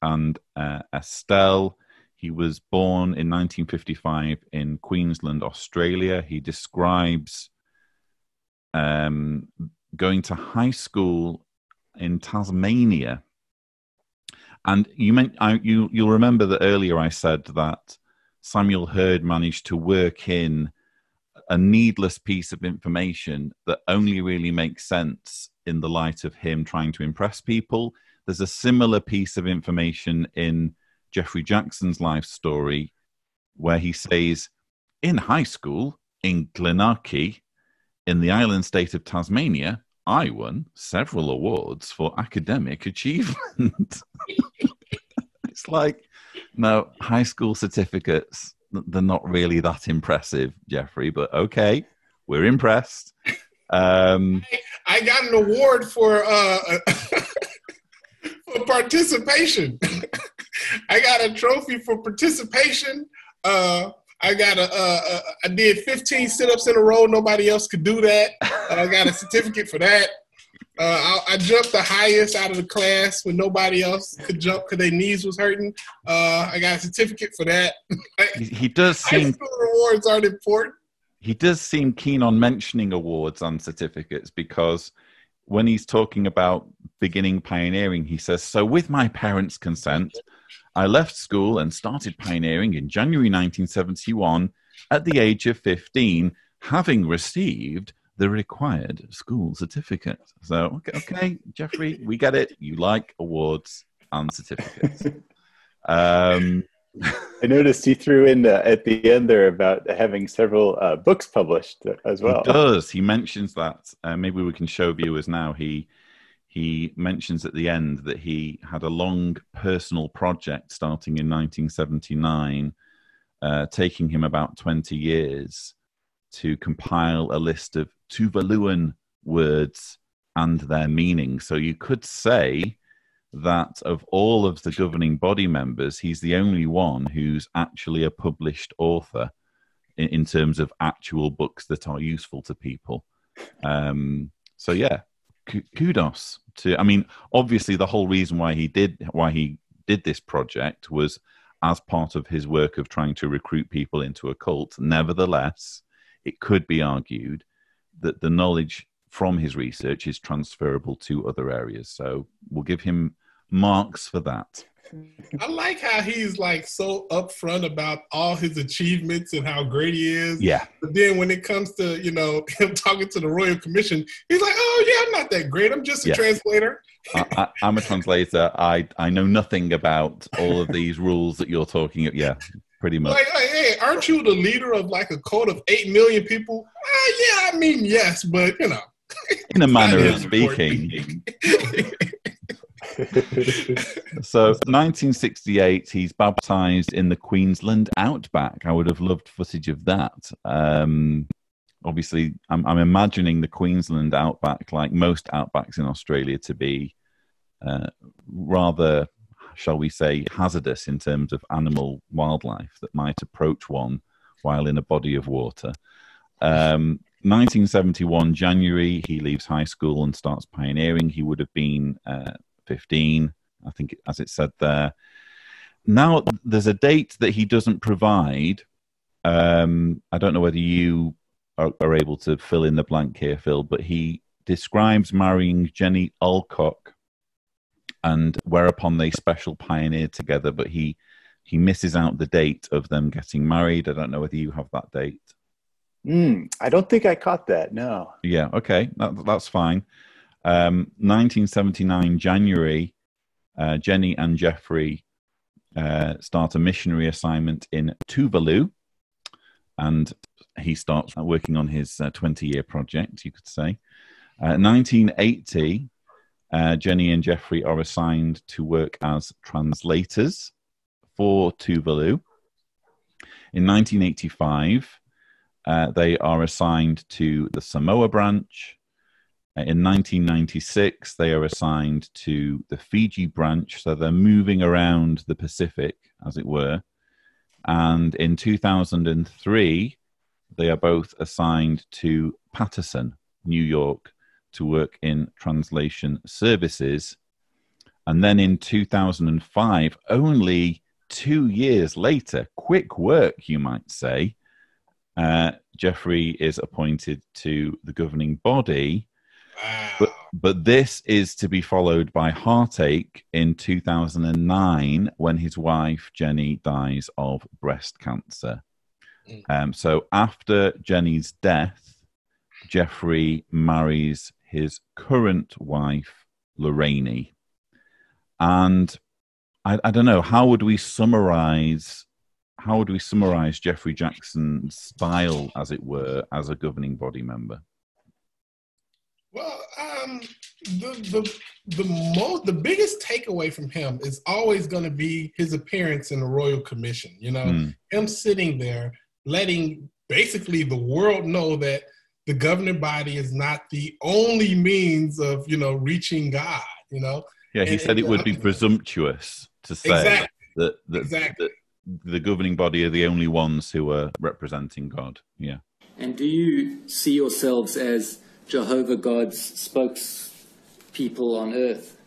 and uh, Estelle. He was born in 1955 in Queensland, Australia. He describes um, going to high school in Tasmania. And you meant I, you you'll remember that earlier I said that Samuel Herd managed to work in a needless piece of information that only really makes sense in the light of him trying to impress people. There's a similar piece of information in Geoffrey Jackson's life story where he says, In high school in Glenorchy, in the island state of Tasmania, I won several awards for academic achievement. it's like, no, high school certificates, they're not really that impressive, Geoffrey, but okay, we're impressed. Um, I got an award for uh, for participation. I got a trophy for participation. Uh, I got a, uh, uh, I did 15 sit-ups in a row. Nobody else could do that. I got a certificate for that. Uh, I, I, jumped the highest out of the class when nobody else could jump because their knees was hurting. Uh, I got a certificate for that. he, he does seem awards aren't important. He does seem keen on mentioning awards and certificates because when he's talking about beginning pioneering, he says, "So with my parents' consent, I left school and started pioneering in January 1971 at the age of 15, having received." the required school certificate. So, okay, okay, Geoffrey, we get it. You like awards and certificates. um, I noticed he threw in uh, at the end there about having several uh, books published as well. He does. He mentions that. Uh, maybe we can show viewers now. He he mentions at the end that he had a long personal project starting in 1979, uh, taking him about 20 years to compile a list of Tuvaluan words and their meaning. So you could say that of all of the governing body members, he's the only one who's actually a published author in, in terms of actual books that are useful to people. Um, so yeah, kudos to. I mean, obviously, the whole reason why he did why he did this project was as part of his work of trying to recruit people into a cult. Nevertheless, it could be argued that the knowledge from his research is transferable to other areas. So we'll give him marks for that. I like how he's like so upfront about all his achievements and how great he is. Yeah. But then when it comes to, you know, him talking to the Royal Commission, he's like, oh, yeah, I'm not that great. I'm just a yeah. translator. I, am a translator. I, I know nothing about all of these rules that you're talking about. Yeah, pretty much. Like, hey, aren't you the leader of like a cult of 8 million people? Uh, yeah, I mean, yes, but, you know. In a manner of speaking. so 1968 he's baptized in the queensland outback. I would have loved footage of that. Um, obviously I'm, I'm, imagining the queensland outback like most outbacks in australia to be uh, rather shall we say hazardous in terms of animal wildlife that might approach one while in a body of water. Um, 1971 january he leaves high school and starts pioneering. He would have been uh, 15, I think, as it said there. Now, there's a date that he doesn't provide. Um, I don't know whether you are, are, able to fill in the blank here, Phil, but he describes marrying Jenny Alcock, and whereupon they special pioneered together, but he he misses out the date of them getting married. I don't know whether you have that date. Mm, I don't think I caught that. No. Yeah. Okay. That, that's fine. Um, 1979 January, uh, Jenny and Geoffrey uh, start a missionary assignment in Tuvalu, and he starts working on his 20 uh, year project, you could say. 1980, uh, uh, Jenny and Geoffrey are assigned to work as translators for Tuvalu. In 1985, uh, they are assigned to the Samoa branch. In 1996, they are assigned to the Fiji branch, so they're moving around the Pacific, as it were. And in 2003, they are both assigned to Patterson, New York, to work in translation services. And then in 2005, only two years later, quick work, you might say, uh, Geoffrey is appointed to the governing body but but this is to be followed by heartache in 2009 when his wife Jenny dies of breast cancer. Mm. Um, so after Jenny's death, Geoffrey marries his current wife Lorraine, and I, I don't know how would we summarize how would we summarize Geoffrey Jackson's style, as it were, as a governing body member? Well, um, the the the most the biggest takeaway from him is always going to be his appearance in the Royal Commission. You know, mm. him sitting there, letting basically the world know that the governing body is not the only means of you know reaching God. You know. Yeah, he and, said and, it would be presumptuous to say exactly, that, that, exactly. that the governing body are the only ones who are representing God. Yeah. And do you see yourselves as Jehovah God's spokespeople on earth?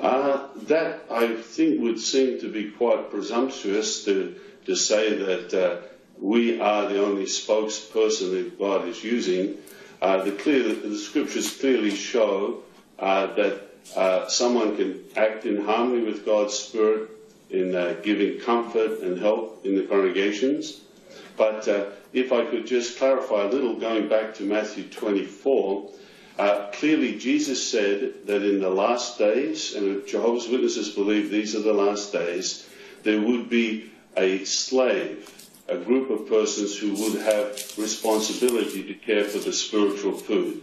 Uh, that I think would seem to be quite presumptuous to, to say that uh, we are the only spokesperson that God is using. Uh, the, clear, the scriptures clearly show uh, that uh, someone can act in harmony with God's Spirit in uh, giving comfort and help in the congregations. But if I could just clarify a little, going back to Matthew 24, uh, clearly Jesus said that in the last days, and Jehovah's Witnesses believe these are the last days, there would be a slave, a group of persons who would have responsibility to care for the spiritual food.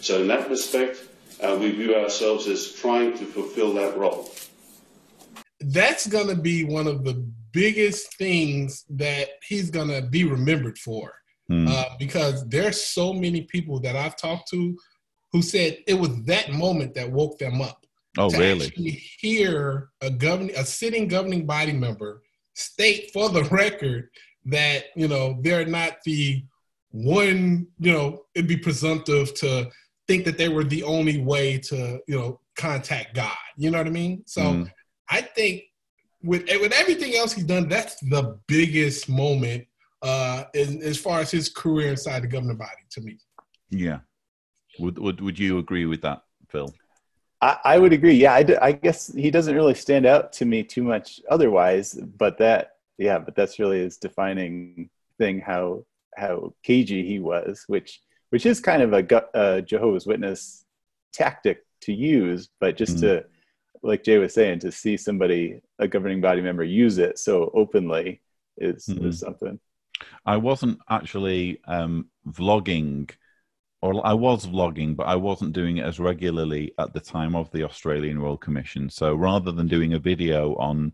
So in that respect, uh, we view ourselves as trying to fulfill that role. That's going to be one of the biggest things that he's gonna be remembered for. Mm. Uh, because there's so many people that I've talked to who said it was that moment that woke them up. Oh, to really? actually hear a governing, a sitting governing body member state for the record that you know they're not the one. You know, it'd be presumptive to think that they were the only way to you know contact God. You know what I mean? So Mm. I think with with everything else he's done, that's the biggest moment uh, in, as far as his career inside the governing body to me. Yeah. Would would would you agree with that, Phil? I, I would agree. Yeah, I, d- I guess he doesn't really stand out to me too much otherwise, but that, yeah, but that's really his defining thing. How how cagey he was, which which is kind of a gu- uh, Jehovah's Witness tactic to use, but just Mhm. to, like Jay was saying, to see somebody a governing body member use it so openly is Mhm. is something. I wasn't actually um, vlogging, or I was vlogging, but I wasn't doing it as regularly at the time of the Australian Royal Commission. So rather than doing a video on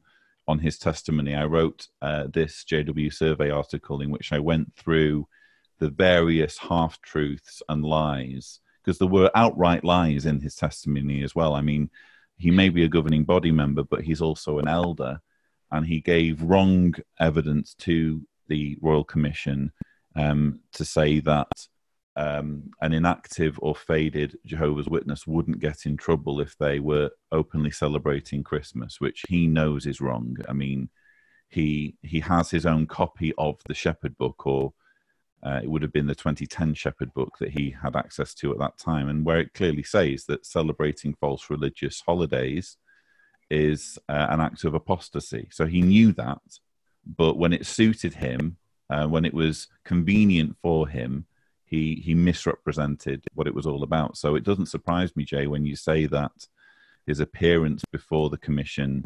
on his testimony, I wrote uh, this JW survey article in which I went through the various half truths and lies because there were outright lies in his testimony as well. I mean, he may be a governing body member, but he's also an elder, and he gave wrong evidence to the Royal Commission um, to say that um, an inactive or faded Jehovah's Witness wouldn't get in trouble if they were openly celebrating Christmas, which he knows is wrong. I mean, he he has his own copy of the Shepherd Book, or uh, it would have been the 2010 Shepherd Book that he had access to at that time, and where it clearly says that celebrating false religious holidays is uh, an act of apostasy. So he knew that, but when it suited him, uh, when it was convenient for him, he he misrepresented what it was all about. So it doesn't surprise me, Jay, when you say that his appearance before the commission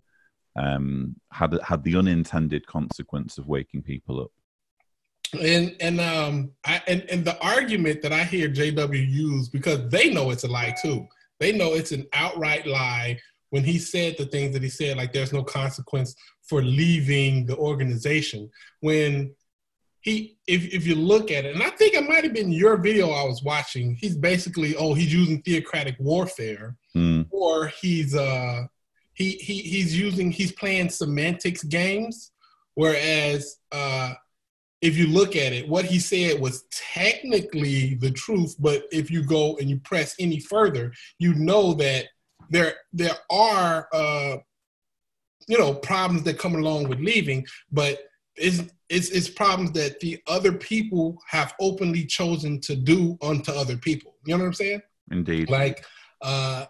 um, had had the unintended consequence of waking people up. And and um I and, and the argument that I hear JW use because they know it's a lie too. They know it's an outright lie when he said the things that he said, like there's no consequence for leaving the organization. When he if if you look at it, and I think it might have been your video I was watching, he's basically, oh, he's using theocratic warfare, Mm, or he's uh he he he's using he's playing semantics games, whereas uh if you look at it, what he said was technically the truth, but if you go and you press any further, you know that there there are uh, you know problems that come along with leaving, but it's, it's it's problems that the other people have openly chosen to do unto other people. You know what I'm saying? indeed. Like uh,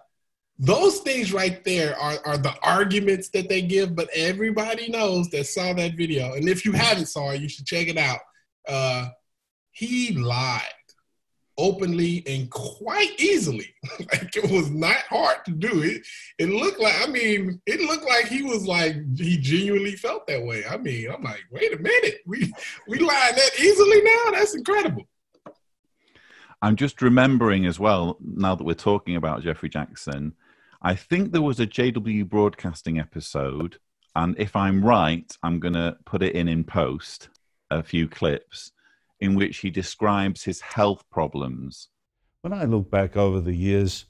those things right there are, are the arguments that they give, but everybody knows that saw that video. And if you haven't saw it, you should check it out. Uh, he lied openly and quite easily. like it was not hard to do it. It looked like I mean, it looked like he was like he genuinely felt that way. I mean, I'm like, wait a minute, we we lying that easily now? That's incredible. I'm just remembering as well, now that we're talking about Geoffrey Jackson, I think there was a JW broadcasting episode, and if I'm right, I'm going to put it in in post, a few clips, in which he describes his health problems. When I look back over the years,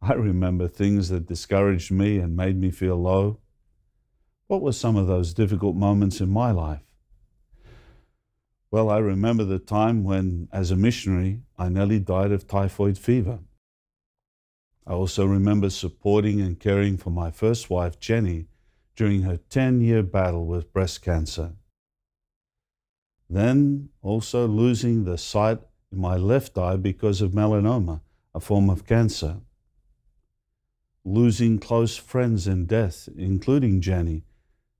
I remember things that discouraged me and made me feel low. What were some of those difficult moments in my life? Well, I remember the time when, as a missionary, I nearly died of typhoid fever. I also remember supporting and caring for my first wife, Jenny, during her 10 year battle with breast cancer. Then also losing the sight in my left eye because of melanoma, a form of cancer. Losing close friends in death, including Jenny,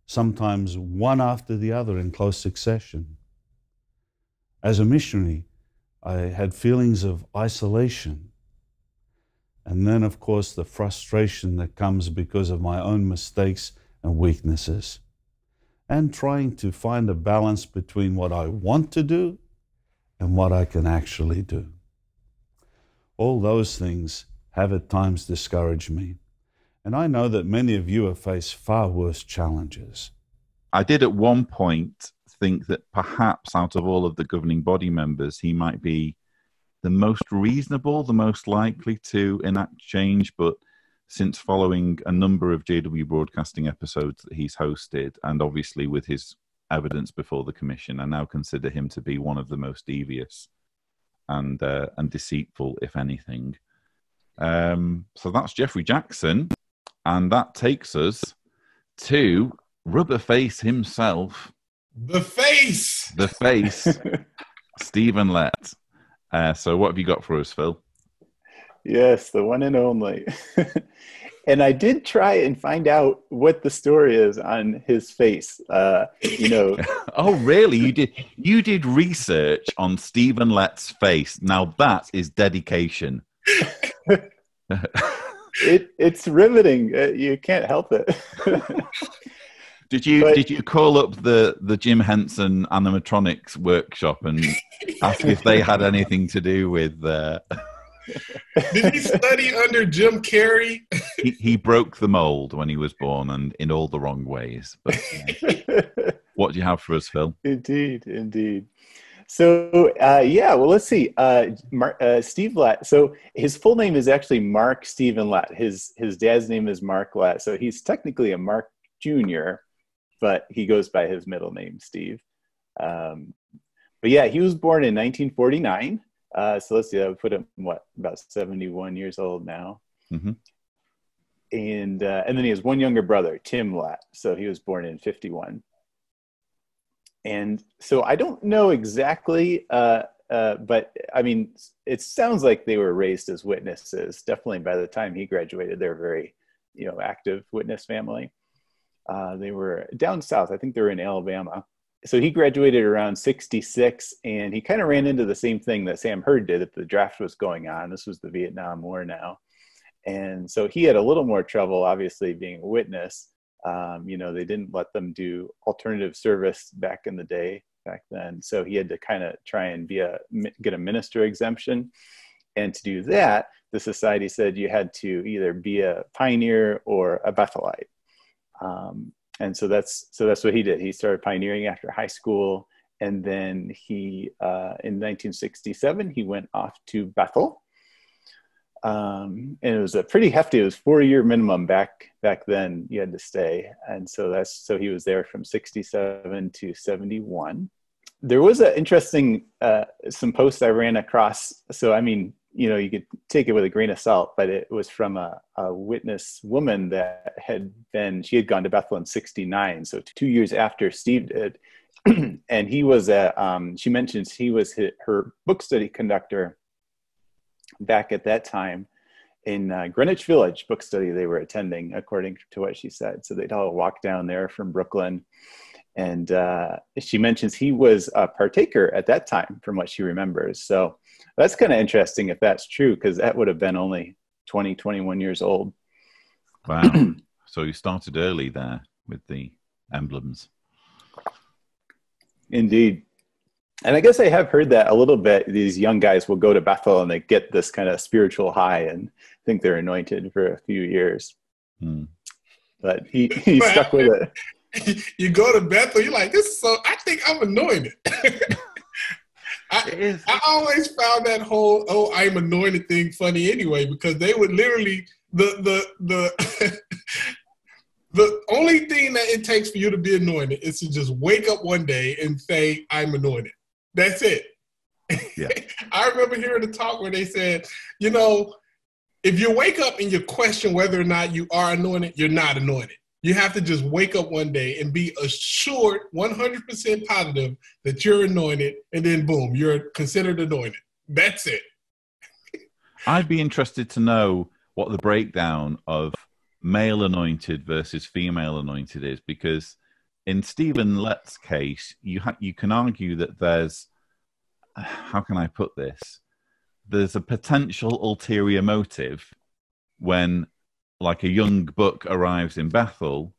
sometimes one after the other in close succession. As a missionary, I had feelings of isolation. And then, of course, the frustration that comes because of my own mistakes and weaknesses. And trying to find a balance between what I want to do and what I can actually do. All those things have at times discouraged me. And I know that many of you have faced far worse challenges. I did at one point think that perhaps out of all of the governing body members, he might be the most reasonable, the most likely to enact change, but since following a number of JW Broadcasting episodes that he's hosted, and obviously with his evidence before the commission, I now consider him to be one of the most devious and uh, and deceitful, if anything. Um, so that's Geoffrey Jackson, and that takes us to Rubberface himself, The face. the face, Stephen Lett. Uh, so, what have you got for us, Phil? Yes, the one and only. and I did try and find out what the story is on his face. Uh, you know, Oh, really? You did you did research on Stephen Lett's face. Now that is dedication. it it's riveting. Uh, you can't help it. Did you But- did you call up the the Jim Henson animatronics workshop and ask if they had anything to do with? Uh, Did he study under Jim Carrey? he, he broke the mold when he was born and in all the wrong ways. But uh, what do you have for us, Phil? indeed, indeed. So uh, yeah, well, let's see. Uh, Mar- uh, Steve Lett. So his full name is actually Mark Stephen Lett. His his dad's name is Mark Lett. So he's technically a Mark Jr., but he goes by his middle name, Steve. Um, but yeah, he was born in 1949. Uh, so let's see, that would put him what about 71 years old now. Mhm. And uh, and then he has one younger brother, Tim Lett. So he was born in 51 and so I don't know exactly, uh, uh, but I mean, it sounds like they were raised as witnesses. Definitely, by the time he graduated, they're a very, you know, active witness family. Uh, they were down south. I think they were in Alabama. So he graduated around 66, and he kind of ran into the same thing that Sam Herd did if the draft was going on. This was the Vietnam War now. And so he had a little more trouble, obviously, being a witness um, you know they didn't let them do alternative service back in the day back then so he had to kind of try and be a get a minister exemption and to do that the society said you had to either be a pioneer or a bethelite um, and so that's so that's what he did he started pioneering after high school and then he uh, in 1967 he went off to bethel um, and it was a pretty hefty. It was four year minimum back back then. You had to stay, and so that's so he was there from sixty seven to seventy one. There was an interesting uh, some posts I ran across. So I mean, you know, you could take it with a grain of salt, but it was from a, a witness woman that had been she had gone to Bethel in sixty nine, so two years after Steve did. and he was a um, she mentions he was her, her book study conductor back at that time in uh, Greenwich Village book study they were attending, according to what she said. So they'd all walk down there from Brooklyn. And uh, she mentions he was a partaker at that time, from what she remembers. So that's kind of interesting if that's true, because that would have been only 20, 21 years old. Wow. so you started early there with the emblems. Indeed. And I guess I have heard that a little bit. These young guys will go to Bethel and they get this kind of spiritual high and think they're anointed for a few years. Hmm. But he, he stuck with it. you go to Bethel, you're like, this is so. I think I'm anointed. I, I always found that whole "oh, I'm anointed" thing funny anyway because they would literally the the the. The only thing that it takes for you to be anointed is to just wake up one day and say, I'm anointed. That's it. Yeah. I remember hearing a talk where they said, you know, if you wake up and you question whether or not you are anointed, you're not anointed. You have to just wake up one day and be assured 100% positive that you're anointed, and then boom, you're considered anointed. That's it. I'd be interested to know what the breakdown of male anointed versus female anointed is because in Stephen Lett's case, you ha- you can argue that there's how can I put this? There's a potential ulterior motive when, like, a young buck arrives in Bethel.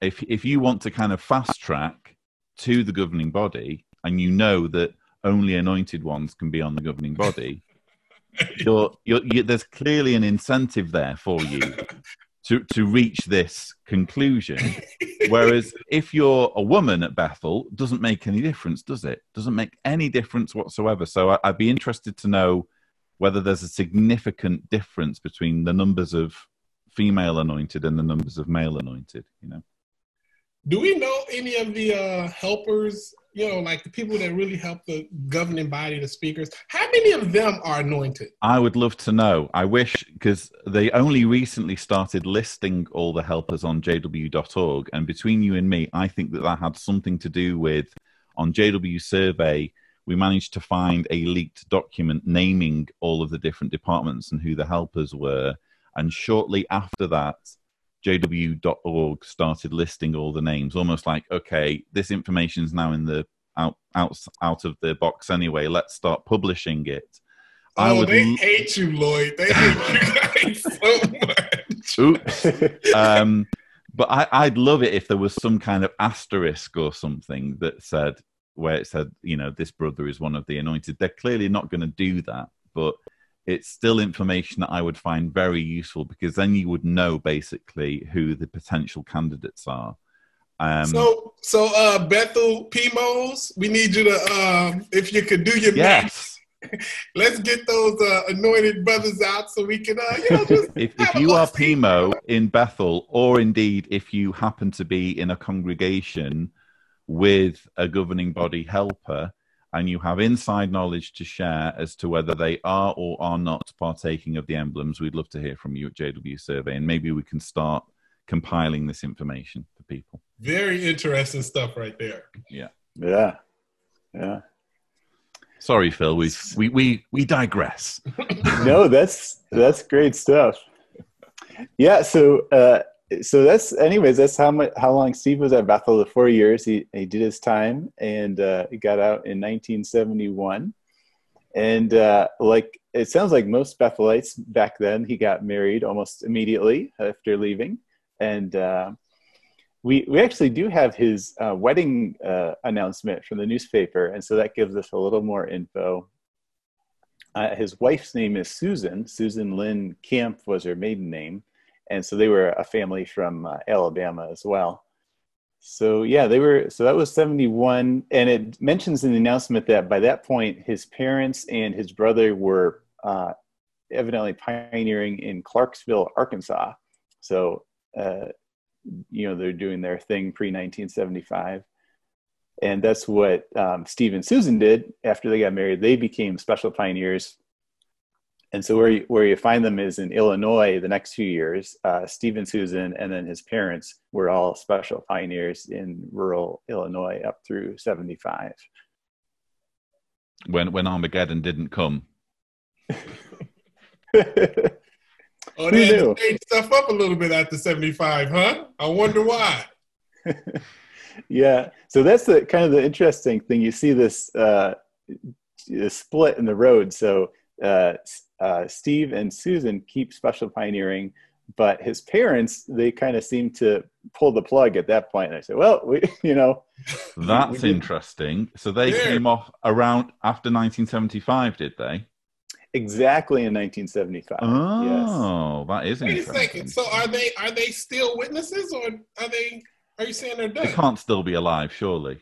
If if you want to kind of fast track to the governing body, and you know that only anointed ones can be on the governing body, you're, you're, you there's clearly an incentive there for you to to reach this conclusion. Whereas if you're a woman at Bethel, it doesn't make any difference, does it? Doesn't make any difference whatsoever. So I, I'd be interested to know whether there's a significant difference between the numbers of female anointed and the numbers of male anointed. You know. Do we know any of the uh, helpers? You know, like the people that really help the governing body, the speakers. How many of them are anointed? I would love to know. I wish because they only recently started listing all the helpers on JW.org, and between you and me, I think that that had something to do with on JW Survey. We managed to find a leaked document naming all of the different departments and who the helpers were. And shortly after that, jw.org started listing all the names, almost like, okay, this information is now in the out out out of the box anyway. Let's start publishing it. Oh, I would they l- hate you, Lloyd. They hate you so much. Oops. Um, but I, I'd love it if there was some kind of asterisk or something that said where it said, you know, this brother is one of the anointed. They're clearly not going to do that, but it's still information that I would find very useful because then you would know basically who the potential candidates are. Um, so, so uh, Bethel Pimos, we need you to, um, if you could do your yes. let's get those uh, anointed brothers out so we can, uh, you know, just if, if you are Pimo in Bethel, or indeed if you happen to be in a congregation with a governing body helper, and you have inside knowledge to share as to whether they are or are not partaking of the emblems, we'd love to hear from you at JW Survey, and maybe we can start compiling this information for people. Very interesting stuff right there. Yeah. Yeah. Yeah. Sorry, Phil. We we we we digress. no, that's that's great stuff. Yeah. So uh, so that's anyways that's how much how long steve was at bethel the four years. He, he did his time and uh, he got out in 1971 and uh, like it sounds like most bethelites back then he got married almost immediately after leaving. And uh, we we actually do have his uh, wedding uh, announcement from the newspaper. And so that gives us a little more info. Uh, his wife's name is susan. Susan lynn camp was her maiden name and so they were a family from uh, Alabama as well. So yeah, they were. So that was seventy one, and it mentions in the announcement that by that point, his parents and his brother were uh, evidently pioneering in Clarksville, Arkansas. So uh, you know they're doing their thing pre nineteen seventy five. And that's what um, Steve and Susan did after they got married. They became special pioneers and so where you, where you find them is in Illinois the next few years. Uh, Stephen Susan and then his parents were all special pioneers in rural Illinois up through 75. When when Armageddon didn't come. oh, they had to change stuff up a little bit after 75, huh? I wonder why. yeah. So that's the kind of the interesting thing. You see this uh, split in the road. So uh, uh, Steve and Susan keep special pioneering, but his parents they kind of seem to pull the plug at that point. And I said, well, we, you know, that's interesting. So they yeah. came off around after 1975, did they? Exactly in 1975. Oh, yes. that is Wait interesting. a second. So are they are they still witnesses, or are they? Are you saying they're dead? They can't still be alive, surely.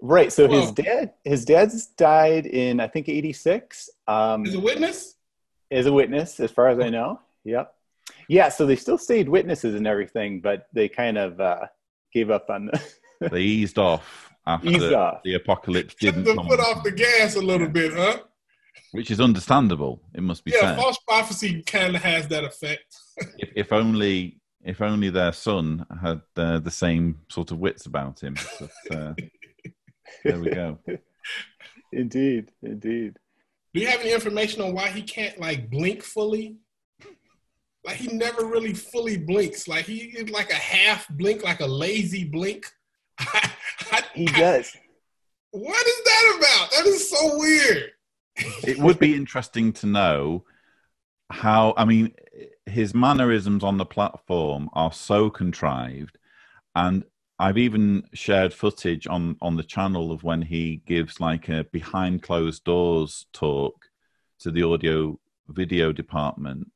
Right. So Whoa. his dad, his dad's died in I think '86. Um, As a witness as a witness, as far as I know. Yep. Yeah, so they still stayed witnesses and everything, but they kind of uh, gave up on the. they eased off after eased off. the apocalypse didn't. Took the foot off the gas a little bit, huh? Which is understandable. It must be. Yeah, said. false prophecy kind of has that effect. if, if, only, if only their son had uh, the same sort of wits about him. But, uh, there we go. Indeed, indeed. Do you have any information on why he can't like blink fully? Like he never really fully blinks. Like he is like a half blink, like a lazy blink. I, I, he does. what is that about? That is so weird. it would be interesting to know how. I mean, his mannerisms on the platform are so contrived, and I've even shared footage on on the channel of when he gives like a behind closed doors talk to the audio video department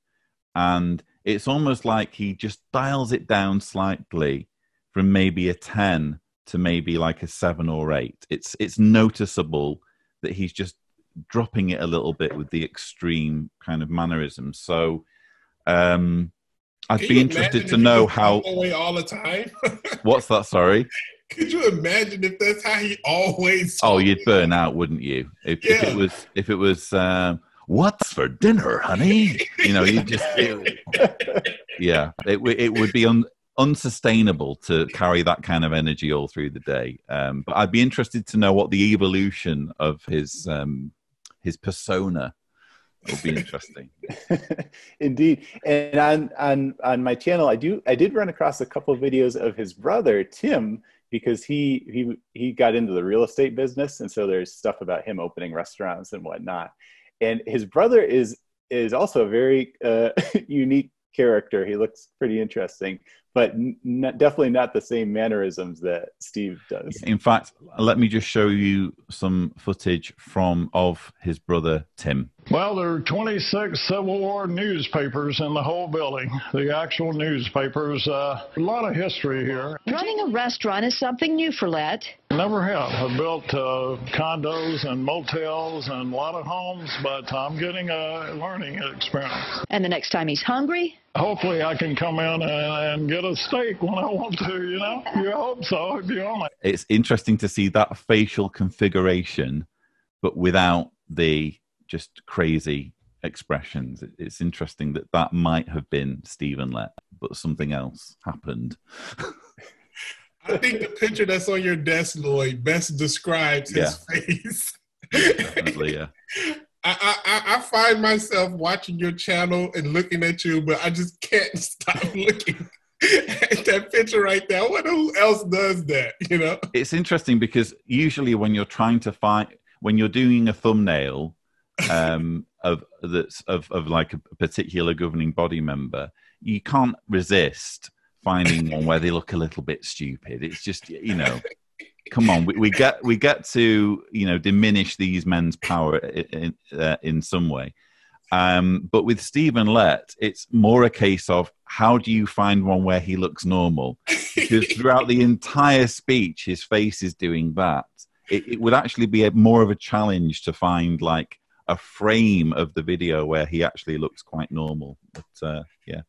and it's almost like he just dials it down slightly from maybe a 10 to maybe like a 7 or 8 it's it's noticeable that he's just dropping it a little bit with the extreme kind of mannerisms. So um, I'd Can be interested to know how. away all the time. What's that? Sorry. Could you imagine if that's how he always? Oh, you'd burn out, wouldn't you? If, if it was, if it was, um, what's for dinner, honey? You know, you just, yeah, it it would be un- unsustainable to carry that kind of energy all through the day. Um, but I'd be interested to know what the evolution of his um, his persona will be interesting. Indeed, and on on on my channel, I do I did run across a couple of videos of his brother Tim because he he he got into the real estate business, and so there's stuff about him opening restaurants and whatnot. And his brother is is also a very uh, unique character. He looks pretty interesting, but n- not, definitely not the same mannerisms that Steve does. In fact, let me just show you some footage from of his brother Tim. Well, there are 26 Civil War newspapers in the whole building, the actual newspapers. Uh, a lot of history here. Running a restaurant is something new for Lett. Never have. I've built uh, condos and motels and a lot of homes, but I'm getting a learning experience. And the next time he's hungry, Hopefully, I can come in and, and get a steak when I want to, you know? You hope so, if you only. It's interesting to see that facial configuration, but without the just crazy expressions. It's interesting that that might have been Stephen Lett, but something else happened. I think the picture that's on your desk, Lloyd, best describes his face. Definitely, yeah. I, I, I- I find myself watching your channel and looking at you, but I just can't stop looking at that picture right there. What who else does that? You know? It's interesting because usually when you're trying to find when you're doing a thumbnail um, of that's of, of like a particular governing body member, you can't resist finding one where they look a little bit stupid. It's just you know, come on, we, we get we get to you know diminish these men's power in uh, in some way. Um, but with Stephen Lett, it's more a case of how do you find one where he looks normal? Because throughout the entire speech, his face is doing that. It, it would actually be a, more of a challenge to find like a frame of the video where he actually looks quite normal. But uh, yeah,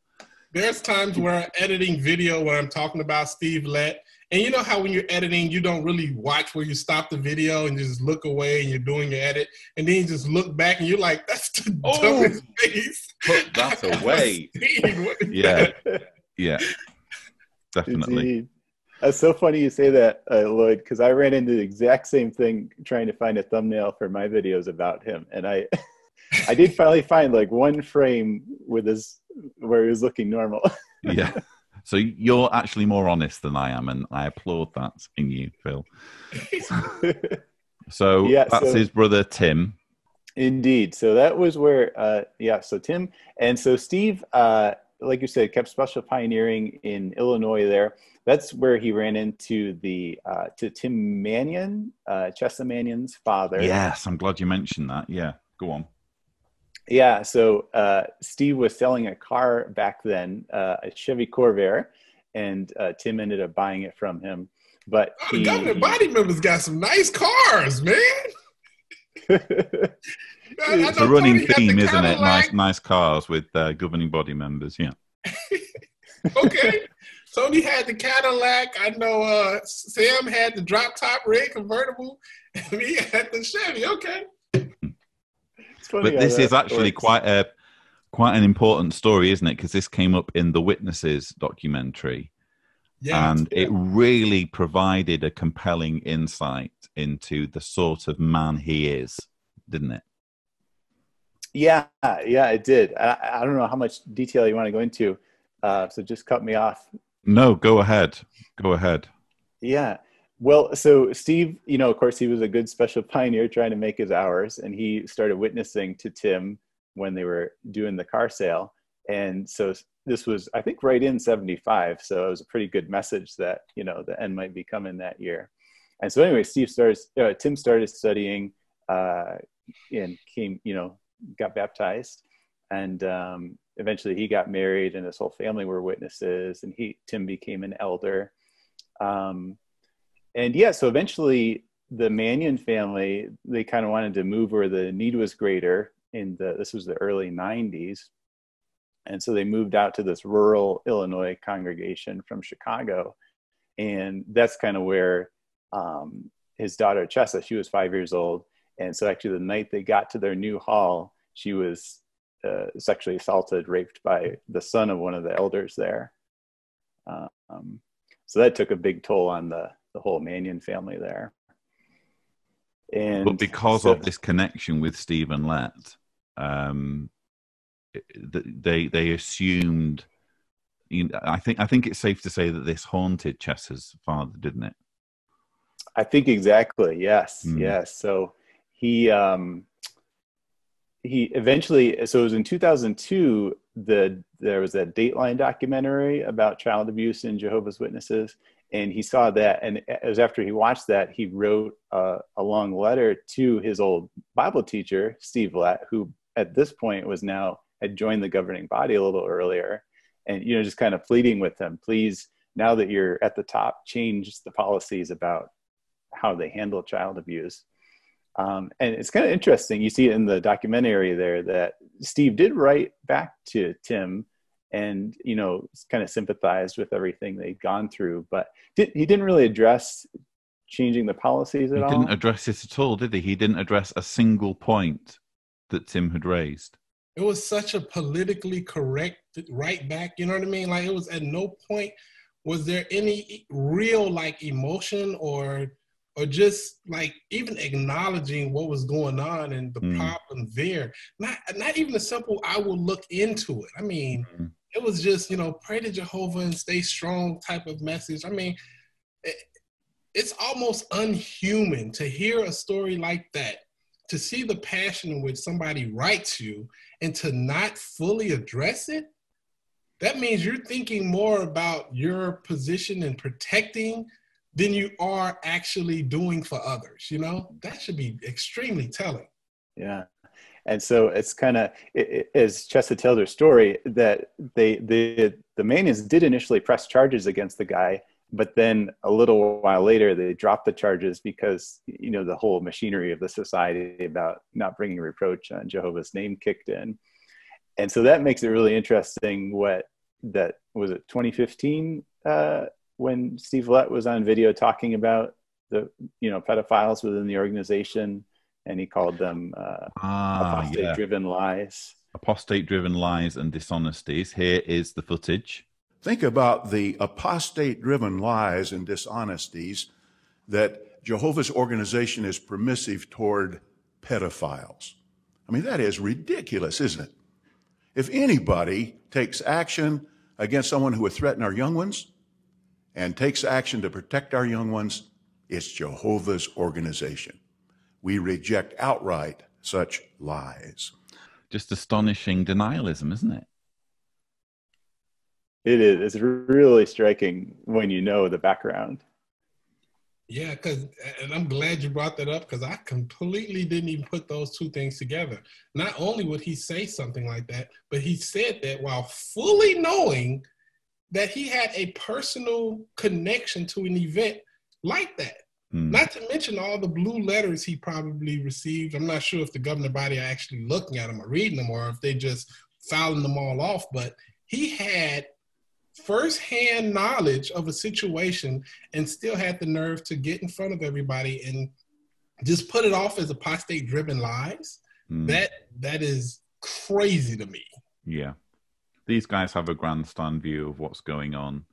There's times where I'm editing video where I'm talking about Steve Lett. And you know how when you're editing, you don't really watch where you stop the video and you just look away and you're doing your edit. And then you just look back and you're like, that's the Oh, dumbest face. put that away. seen. What is Yeah, that? yeah, definitely. Indeed. That's so funny you say that, uh, Lloyd, because I ran into the exact same thing trying to find a thumbnail for my videos about him, and I, I did finally find like one frame with his where he was looking normal. Yeah. So you're actually more honest than I am, and I applaud that in you, Phil. So Yeah, that's so- his brother Tim. Indeed. So that was where, uh, yeah. So Tim and so Steve, uh, like you said, kept special pioneering in Illinois. There, that's where he ran into the uh, to Tim Manion, uh, Chessa Manion's father. Yes, I'm glad you mentioned that. Yeah, go on. Yeah. So uh, Steve was selling a car back then, uh, a Chevy Corvair, and uh, Tim ended up buying it from him. But Oh, the he, governor body members got some nice cars, man. I- I It's a running Tony got the theme, isn't it? Nice, nice cars with uh, governing body members. Yeah. Okay. Tony had the Cadillac. I know uh, Sam had the drop top red convertible, and he had the Chevy. Okay. It's funny But this is actually works. quite a quite an important story, isn't it? Because this came up in the Witnesses documentary, Yeah. and it really provided a compelling insight into the sort of man he is, didn't it? Yeah, yeah, it did. I, I don't know how much detail you want to go into, uh, so just cut me off. No, go ahead. Go ahead. Yeah. Well, so Steve, you know, of course, he was a good special pioneer trying to make his hours, and he started witnessing to Tim when they were doing the car sale. And so this was, I think, right in 75. So it was a pretty good message that, you know, the end might be coming that year. And so, anyway, Steve starts, uh, Tim started studying uh, and came, you know, got baptized. And um, eventually he got married, and his whole family were witnesses. And he, Tim became an elder. Um, and yeah, so eventually the Manion family, they kind of wanted to move where the need was greater. In the this was the early '90s, and so they moved out to this rural Illinois congregation from Chicago, and that's kind of where um, his daughter Chessa, she was five years old, and so actually the night they got to their new hall, she was uh, sexually assaulted, raped by the son of one of the elders there. Um, so that took a big toll on the the whole Manion family there. And but because so, of this connection with Stephen Lett, um, they they assumed. You know, I think I think it's safe to say that this haunted Chessa's father, didn't it? I think exactly. Yes, mm. yes. So he um, he eventually. So it was in 2002. The there was a Dateline documentary about child abuse in Jehovah's Witnesses, and he saw that and it was after he watched that he wrote a long letter to his old bible teacher steve lett who at this point was now had joined the governing body a little earlier. And you know just kind of pleading with him please now that you're at the top change the policies about how they handle child abuse. Um, and it's kind of interesting. You see in the documentary there that steve did write back to tim and you know kind of sympathized with everything they'd gone through but did, he didn't really address changing the policies at he all. he didn't address it at all did he? He didn't address a single point that tim had raised. It was such a politically correct right back you know what i mean? Like it was at no point was there any real like emotion or or just like even acknowledging what was going on and the mm. problem there. Not not even a simple i will look into it. I mean mm it was just you know pray to jehovah and stay strong type of message. I mean it, it's almost unhuman to hear a story like that to see the passion in which somebody writes you and to not fully address it. That means you're thinking more about your position and protecting than you are actually doing for others you know? That should be extremely telling. Yeah and so it's kind of as Chessa tells her story that they the the Manions did initially press charges against the guy, but then a little while later they dropped the charges because you know the whole machinery of the society about not bringing reproach on Jehovah's name kicked in, and so that makes it really interesting. What that was it 2015 uh, when Steve Lett was on video talking about the you know pedophiles within the organization and he called them uh, ah, apostate-driven yeah. lies. Apostate-driven lies and dishonesties. Here is the footage. Think about the apostate-driven lies and dishonesties that Jehovah's organization is permissive toward pedophiles. I mean, that is ridiculous, isn't it? If anybody takes action against someone who would threaten our young ones and takes action to protect our young ones, it's Jehovah's organization. We reject outright such lies. Just astonishing denialism, isn't it? It is. It's really striking when you know the background. Yeah, because and I'm glad you brought that up because I completely didn't even put those two things together. Not only would he say something like that, but he said that while fully knowing that he had a personal connection to an event like that. Mm. Not to mention all the blue letters he probably received. I'm not sure if the governing body are actually looking at them or reading them or if they just fouling them all off, but he had firsthand knowledge of a situation and still had the nerve to get in front of everybody and just put it off as apostate driven lies. Mm. That that is crazy to me. Yeah. These guys have a grandstand view of what's going on.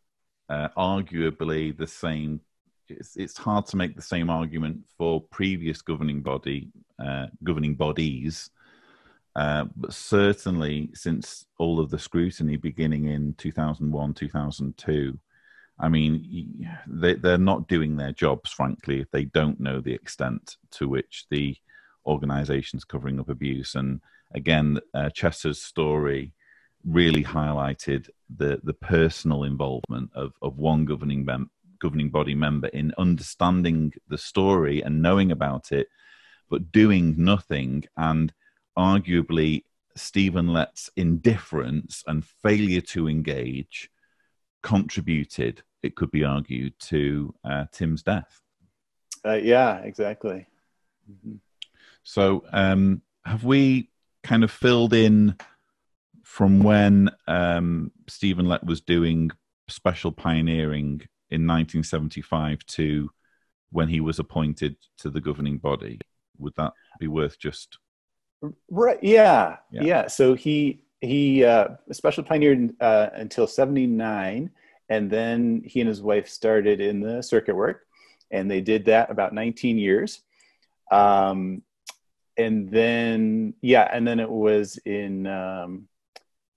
Uh, arguably the same it's, it's hard to make the same argument for previous governing body uh, governing bodies, uh, but certainly since all of the scrutiny beginning in 2001 2002. I mean, they, they're not doing their jobs, frankly, if they don't know the extent to which the organization's covering up abuse. And again, uh, Chessa's story really highlighted the the personal involvement of of one governing mem- governing body member in understanding the story and knowing about it, but doing nothing. And arguably, Stephen Lett's indifference and failure to engage contributed, it could be argued, to uh, Tim's death. Uh, yeah, exactly. Mm-hmm. So, um, have we kind of filled in from when um, Stephen Lett was doing special pioneering in 1975 to when he was appointed to the governing body? Would that be worth just? Right. Yeah. Yeah. Yeah. So he he uh, special pioneered uh, until '79, and then he and his wife started in the circuit work, and they did that about 19 years. Um, and then yeah, and then it was in um,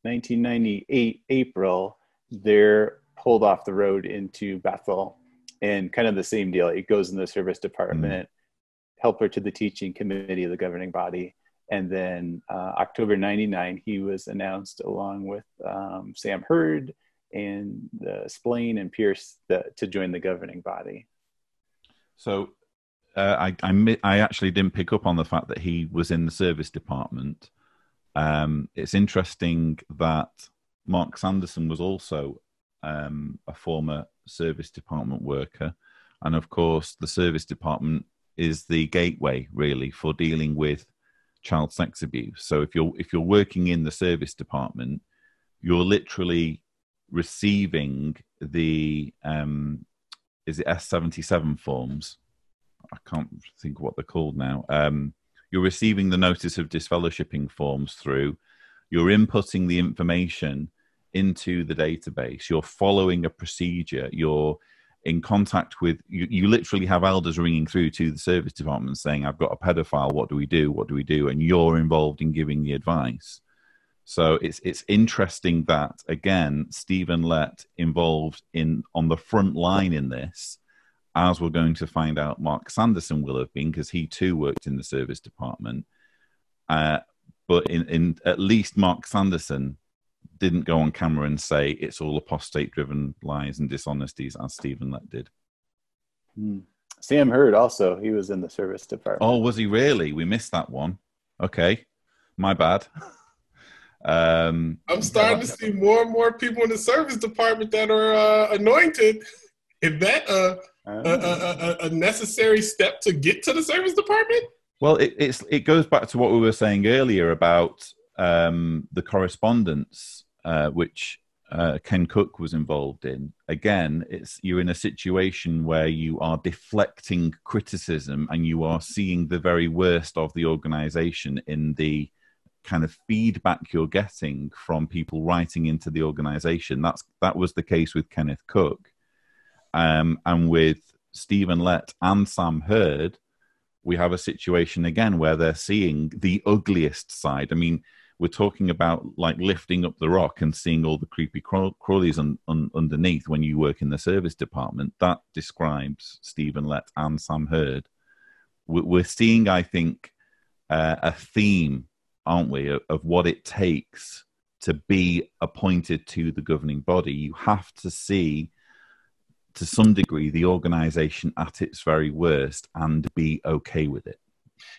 1998 April they're pulled off the road into Bethel, and kind of the same deal. It goes in the service department, helper to the teaching committee of the governing body, and then uh, October '99 he was announced along with um, Sam Herd and uh, Splane and Pierce the, to join the governing body. So, uh, I, I I actually didn't pick up on the fact that he was in the service department. Um, it's interesting that Mark Sanderson was also um, a former service department worker, and of course, the service department is the gateway really for dealing with child sex abuse. So if you're if you're working in the service department, you're literally receiving the um, is it S seventy seven forms? I can't think what they're called now. Um, you're receiving the notice of disfellowshipping forms through. You're inputting the information into the database. You're following a procedure. You're in contact with you, you literally have elders ringing through to the service department saying i've got a pedophile. What do we do? What do we do? And you're involved in giving the advice. So it's it's interesting that again stephen lett involved in on the front line in this as we're going to find out mark sanderson will have been because he too worked in the service department. Uh, but in, in at least mark sanderson didn't go on camera and say it's all apostate driven lies and dishonesties as Stephen Lett did. Hmm. Sam Herd also, he was in the service department. Oh, was he really? We missed that one. Okay. My bad. um, I'm starting to see more and more people in the service department that are uh, anointed. Is that a, a, a, a, necessary step to get to the service department? Well, it, it's it goes back to what we were saying earlier about um, the correspondence, uh, which uh, Ken Cook was involved in. Again, it's you're in a situation where you are deflecting criticism and you are seeing the very worst of the organization in the kind of feedback you're getting from people writing into the organization. That's that was the case with Kenneth Cook, um, and with Stephen Lett and Sam Herd. We have a situation again where they're seeing the ugliest side. I mean, we're talking about like lifting up the rock and seeing all the creepy craw- crawlies un- un- underneath when you work in the service department. That describes Stephen Lett and Sam Herd. We're seeing, I think, uh, a theme, aren't we, of, of what it takes to be appointed to the governing body. You have to see, to some degree, the organization at its very worst and be okay with it.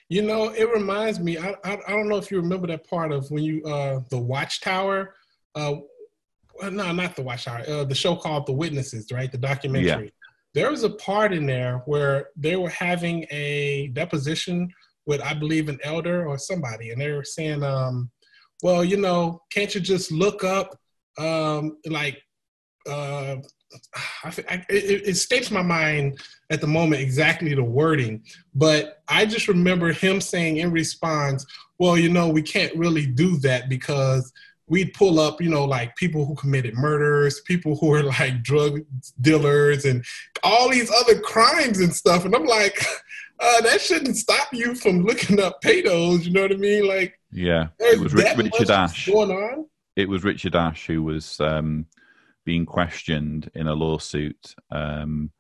You know, it reminds me. I, I, I don't know if you remember that part of when you uh the Watchtower. Uh, no, not the Watchtower. Uh, the show called The Witnesses, right? The documentary. Yeah. There was a part in there where they were having a deposition with, I believe, an elder or somebody, and they were saying, um, "Well, you know, can't you just look up, um, like, uh, I, I, it, it escapes my mind at the moment exactly the wording, but I just remember him saying in response, "Well, you know, we can't really do that because we'd pull up, you know, like people who committed murders, people who are like drug dealers, and all these other crimes and stuff." And I'm like, uh, that shouldn't stop you from looking up pedos. You know what I mean? Like, yeah, it was Richard Ash going on. It was Richard Ash who was. Um, being questioned in a lawsuit um,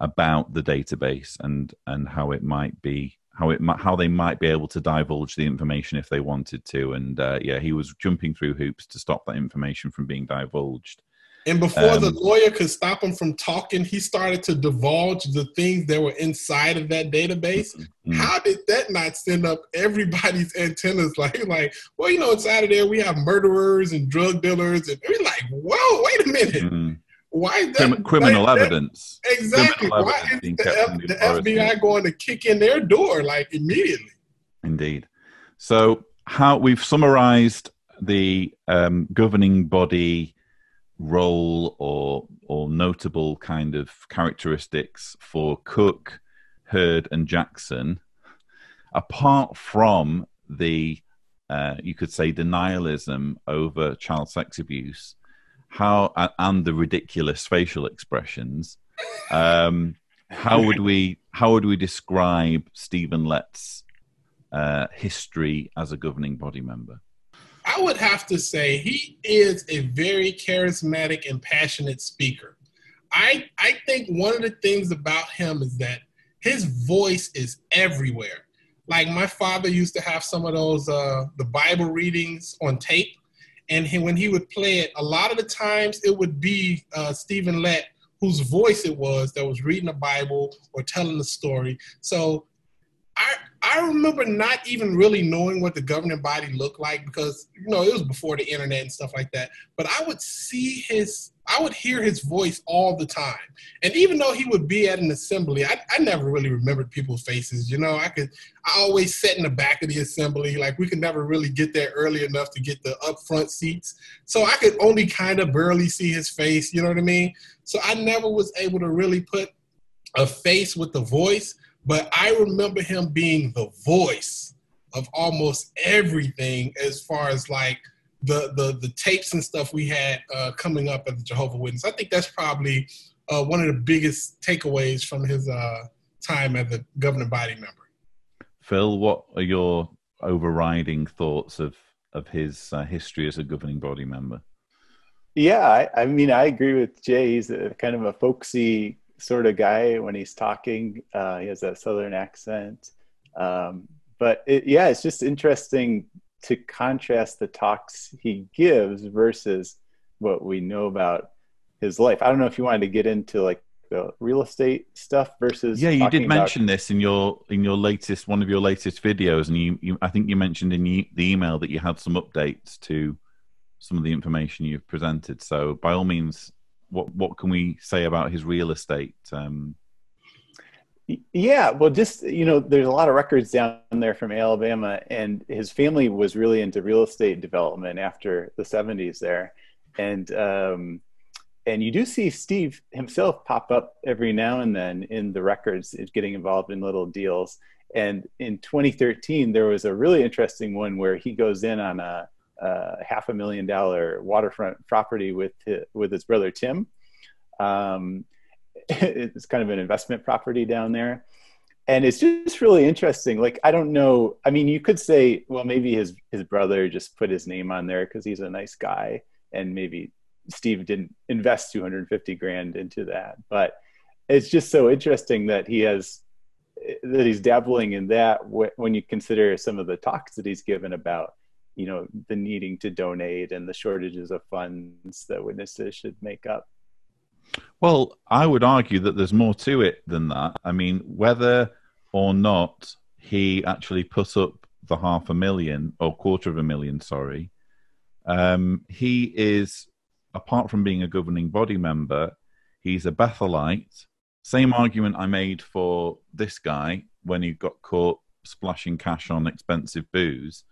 about the database and and how it might be how it how they might be able to divulge the information if they wanted to. And uh, yeah he was jumping through hoops to stop that information from being divulged And before the Um, lawyer could stop him from talking, he started to divulge the things that were inside of that database. mm, How did that not send up everybody's antennas? Like, like, well, you know, inside of there we have murderers and drug dealers, and we're like, whoa, wait a minute, mm. why is that criminal that- evidence. Exactly. Criminal Why evidence is the, F- the. FBI going to kick in their door like immediately? Indeed. So, how we've summarized the um, governing body role or or notable kind of characteristics for Cook, Herd, and Jackson, apart from the uh, you could say denialism over child sex abuse, how and the ridiculous facial expressions. Um, how would we how would we describe Stephen Lett's uh, history as a governing body member? I would have to say he is a very charismatic and passionate speaker. I I think one of the things about him is that his voice is everywhere. Like my father used to have some of those uh, the Bible readings on tape, and he, when he would play it, a lot of the times it would be uh, Stephen Lett whose voice it was that was reading the Bible or telling the story. So I I remember not even really knowing what the governing body looked like because you know it was before the internet and stuff like that. But I would see his, I would hear his voice all the time. And even though he would be at an assembly, I, I never really remembered people's faces. You know, I could, I always sat in the back of the assembly. Like we could never really get there early enough to get the upfront seats, so I could only kind of barely see his face. You know what I mean? So I never was able to really put a face with the voice but I remember him being the voice of almost everything as far as like the the the tapes and stuff we had uh, coming up at the Jehovah Witness. I think that's probably uh, one of the biggest takeaways from his uh, time as a governing body member. Phil, what are your overriding thoughts of of his uh, history as a governing body member? Yeah, I, I mean, I agree with Jay. He's a, kind of a folksy sort of guy when he's talking. Uh, he has that southern accent. Um, but it, yeah, it's just interesting to contrast the talks he gives versus what we know about his life. I don't know if you wanted to get into like the real estate stuff versus Yeah, you did about- mention this in your in your latest one of your latest videos, and you, you I think you mentioned in the email that you had some updates to some of the information you've presented. So by all means, what what can we say about his real estate? Um, Yeah, well, just you know, there's a lot of records down there from Alabama, and his family was really into real estate development after the '70s there, and um, and you do see Steve himself pop up every now and then in the records, getting involved in little deals. And in 2013, there was a really interesting one where he goes in on a, a half a million dollar waterfront property with his, with his brother Tim. Um, it's kind of an investment property down there. And it's just really interesting. Like i don't know. I mean you could say well maybe his his brother just put his name on there because he's a nice guy and maybe steve didn't invest 250 grand into that. But it's just so interesting that he has that he's dabbling in that when you consider some of the talks that he's given about you know the needing to donate and the shortages of funds that witnesses should make up Well, I would argue that there's more to it than that. I mean, whether or not he actually put up the half a million or quarter of a million, sorry, um, he is, apart from being a governing body member, he's a Bethelite. Same argument I made for this guy when he got caught splashing cash on expensive booze.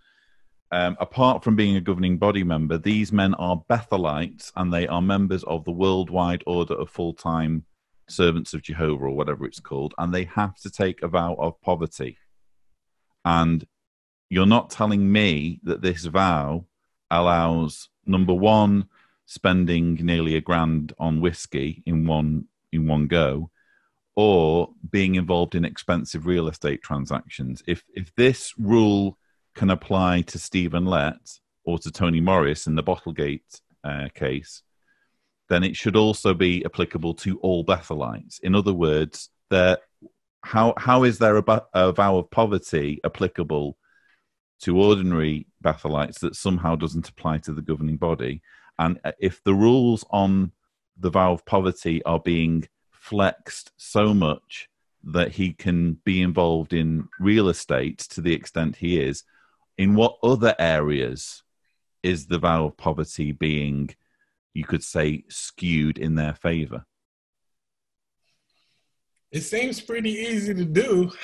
Um, apart from being a governing body member, these men are Bethelites and they are members of the Worldwide Order of Full Time Servants of Jehovah, or whatever it's called, and they have to take a vow of poverty. And you're not telling me that this vow allows, number one, spending nearly a grand on whiskey in one in one go, or being involved in expensive real estate transactions. If if this rule can apply to Stephen Lett or to Tony Morris in the Bottlegate uh, case, then it should also be applicable to all Bethelites. In other words, that how how is there a, a vow of poverty applicable to ordinary Bethelites that somehow doesn't apply to the governing body? And uh, if the rules on the vow of poverty are being flexed so much that he can be involved in real estate to the extent he is, in what other areas is the vow of poverty being you could say, skewed in their favor? It seems pretty easy to do.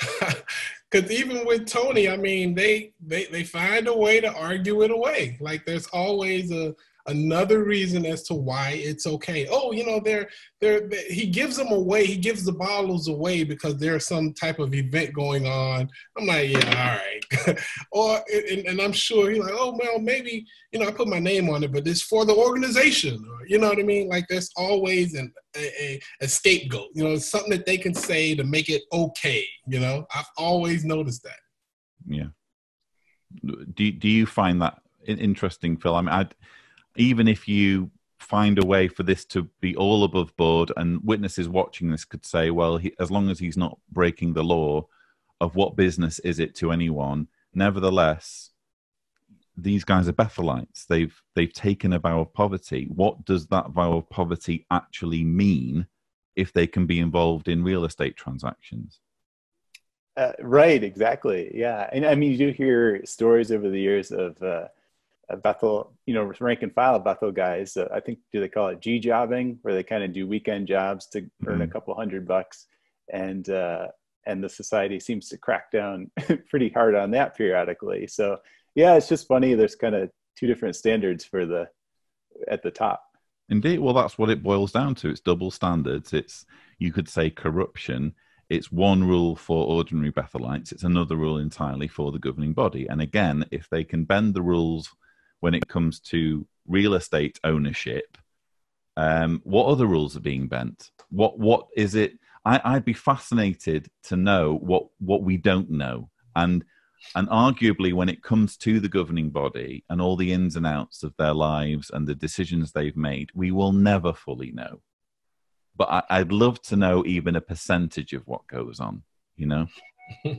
Because even with Tony, I mean, they, they they find a way to argue it away. Like there's always a another reason as to why it's okay. Oh, you know, they're, they're, they, he gives them away. He gives the bottles away because there's some type of event going on. I'm like, yeah, all right. or, and, and, I'm sure he's like, oh, well, maybe, you know, I put my name on it, but it's for the organization. Or, you know what I mean? Like there's always an, a, a, scapegoat, you know, something that they can say to make it okay. You know, I've always noticed that. Yeah. Do, do you find that interesting, Phil? I mean, I even if you find a way for this to be all above board and witnesses watching this could say well he, as long as he's not breaking the law of what business is it to anyone nevertheless these guys are bethelites they've they've taken a vow of poverty. What does that vow of poverty actually mean if they can be involved in real estate transactions? Uh, right exactly. Yeah. And i mean you do hear stories over the years of uh, Bethel, you know, rank and file Bethel guys. Uh, I think do they call it G jobbing, where they kind of do weekend jobs to mm-hmm. earn a mm-hmm. couple hundred bucks, and uh, and the society seems to crack down pretty hard on that periodically. So yeah, it's just funny. There's kind of two different standards for the at the top. Indeed, well, that's what it boils down to. It's double standards. It's you could say corruption. It's one rule for ordinary Bethelites. It's another rule entirely for the governing body. And again, if they can bend the rules when it comes to real estate ownership, um, what other rules are being bent? What what is it? I, would be fascinated to know what what we don't know, and and arguably when it comes to the governing body and all the ins and outs of their lives and the decisions they've made, we will never fully know. But I, I'd love to know even a percentage of what goes on. You know.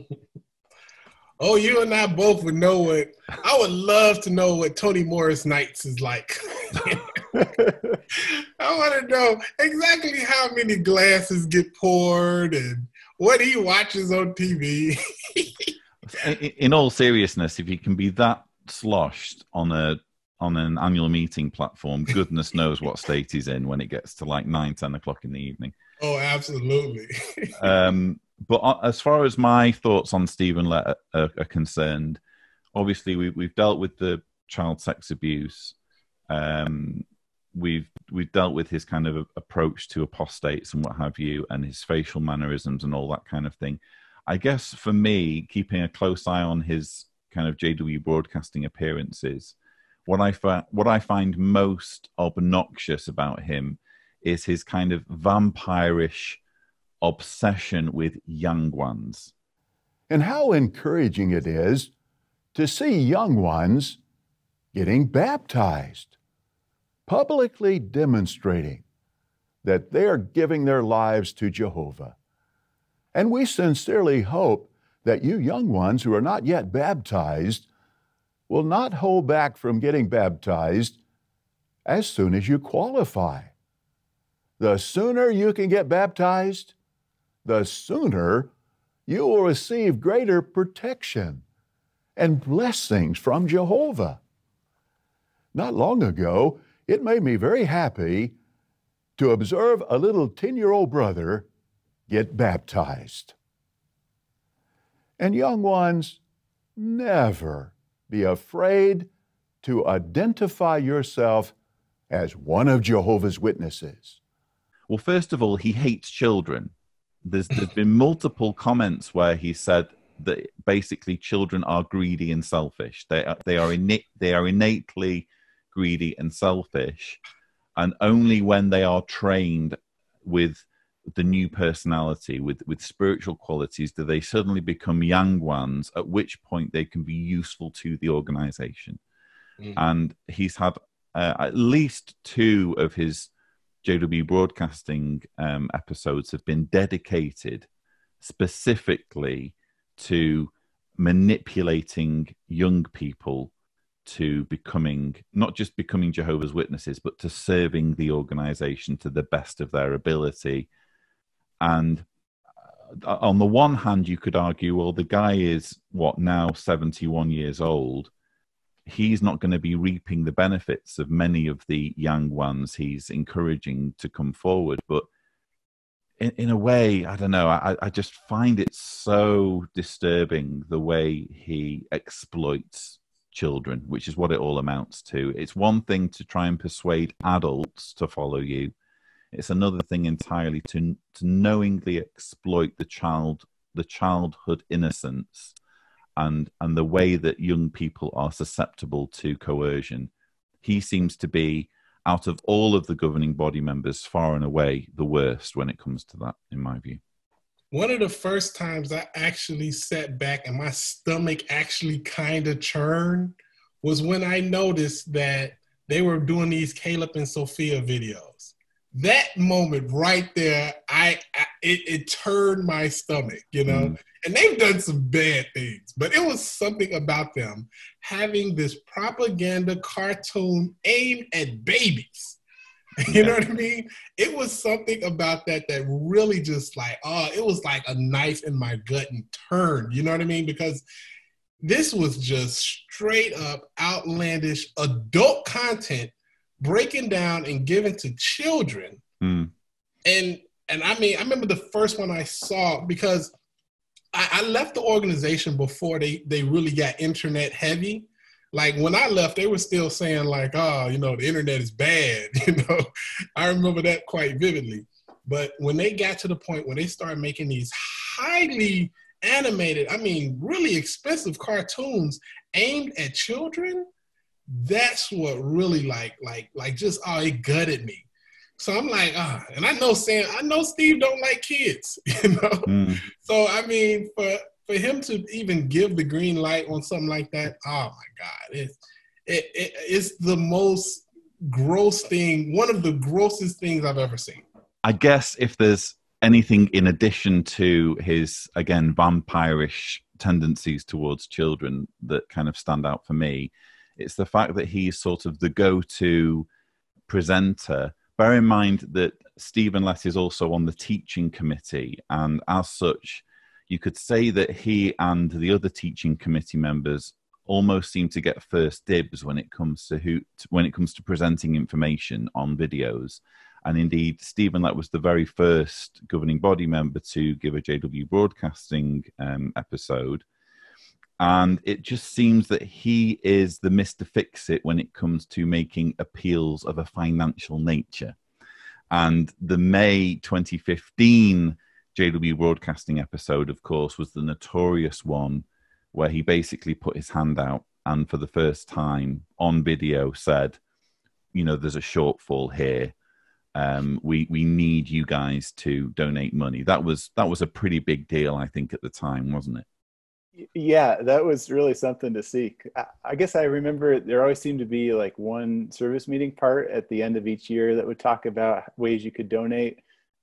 Oh, you and I both would know what. I would love to know what Tony Morris Nights is like. I want to know exactly how many glasses get poured and what he watches on TV. In all seriousness, if you can be that sloshed on a on an annual meeting platform, goodness knows what state he's in when it gets to like nine, ten o'clock in the evening. Oh, absolutely. um, but uh, as far as my thoughts on Stephen Lett are, are concerned, obviously we, we've dealt with the child sex abuse. Um, we've we've dealt with his kind of approach to apostates and what have you, and his facial mannerisms and all that kind of thing. I guess for me, keeping a close eye on his kind of JW broadcasting appearances, what I fi- what I find most obnoxious about him is his kind of vampirish obsession with young ones. And how encouraging it is to see young ones getting baptized, publicly demonstrating that they are giving their lives to Jehovah. And we sincerely hope that you young ones who are not yet baptized will not hold back from getting baptized as soon as you qualify. The sooner you can get baptized, the sooner you will receive greater protection and blessings from Jehovah. Not long ago, it made me very happy to observe a little 10 year old brother get baptized. And young ones, never be afraid to identify yourself as one of Jehovah's Witnesses. Well, first of all, he hates children there's there's been multiple comments where he said that basically children are greedy and selfish. They are, they are innate they are innately greedy and selfish, and only when they are trained with the new personality with with spiritual qualities do they suddenly become young ones at which point they can be useful to the organization mm. and he's had uh, at least two of his JW Broadcasting um, episodes have been dedicated specifically to manipulating young people to becoming not just becoming Jehovah's Witnesses, but to serving the organization to the best of their ability. And uh, on the one hand, you could argue, well, the guy is what now 71 years old. He's not going to be reaping the benefits of many of the young ones he's encouraging to come forward. But in, in a way, I don't know, I, I just find it so disturbing the way he exploits children, which is what it all amounts to. It's one thing to try and persuade adults to follow you. It's another thing entirely to to knowingly exploit the child the childhood innocence and and the way that young people are susceptible to coercion. He seems to be out of all of the governing body members far and away the worst when it comes to that in my view. One of the first times I actually sat back and my stomach actually kind of churned was when I noticed that they were doing these Caleb and Sophia videos. That moment right there, I, I it, it, turned my stomach, you know. Mm. And they've done some bad things, but it was something about them having this propaganda cartoon aimed at babies. You know what I mean? It was something about that that really just like, oh, it was like a knife in my gut and turned. You know what I mean? Because this was just straight up outlandish adult content breaking down and given to children. Mm. And and I mean, I remember the first one I saw because I, I left the organization before they they really got internet heavy. Like when I left, they were still saying like, "Oh, you know, the internet is bad." You know, I remember that quite vividly. But when they got to the point where they started making these highly animated, I mean, really expensive cartoons aimed at children, that's what really like, like, like, just oh, it gutted me. So I'm like, ah, and I know Sam, I know Steve don't like kids, you know. Mm. So I mean, for for him to even give the green light on something like that, oh my God, it's it, it, it's the most gross thing, one of the grossest things I've ever seen. I guess if there's anything in addition to his again vampirish tendencies towards children that kind of stand out for me, it's the fact that he's sort of the go-to presenter bear in mind that Stephen Lett is also on the teaching committee, and as such, you could say that he and the other teaching committee members almost seem to get first dibs when it comes to who when it comes to presenting information on videos. And indeed, Stephen Lett was the very first governing body member to give a JW broadcasting um, episode. And it just seems that he is the Mr. Fix It when it comes to making appeals of a financial nature. And the May 2015 JW Broadcasting episode, of course, was the notorious one where he basically put his hand out and for the first time on video said, you know, there's a shortfall here. Um, we we need you guys to donate money. That was that was a pretty big deal, I think, at the time, wasn't it? Yeah that was really something to see I, guess i remember there always seemed to be like one service meeting part at the end of each year that would talk about ways you could donate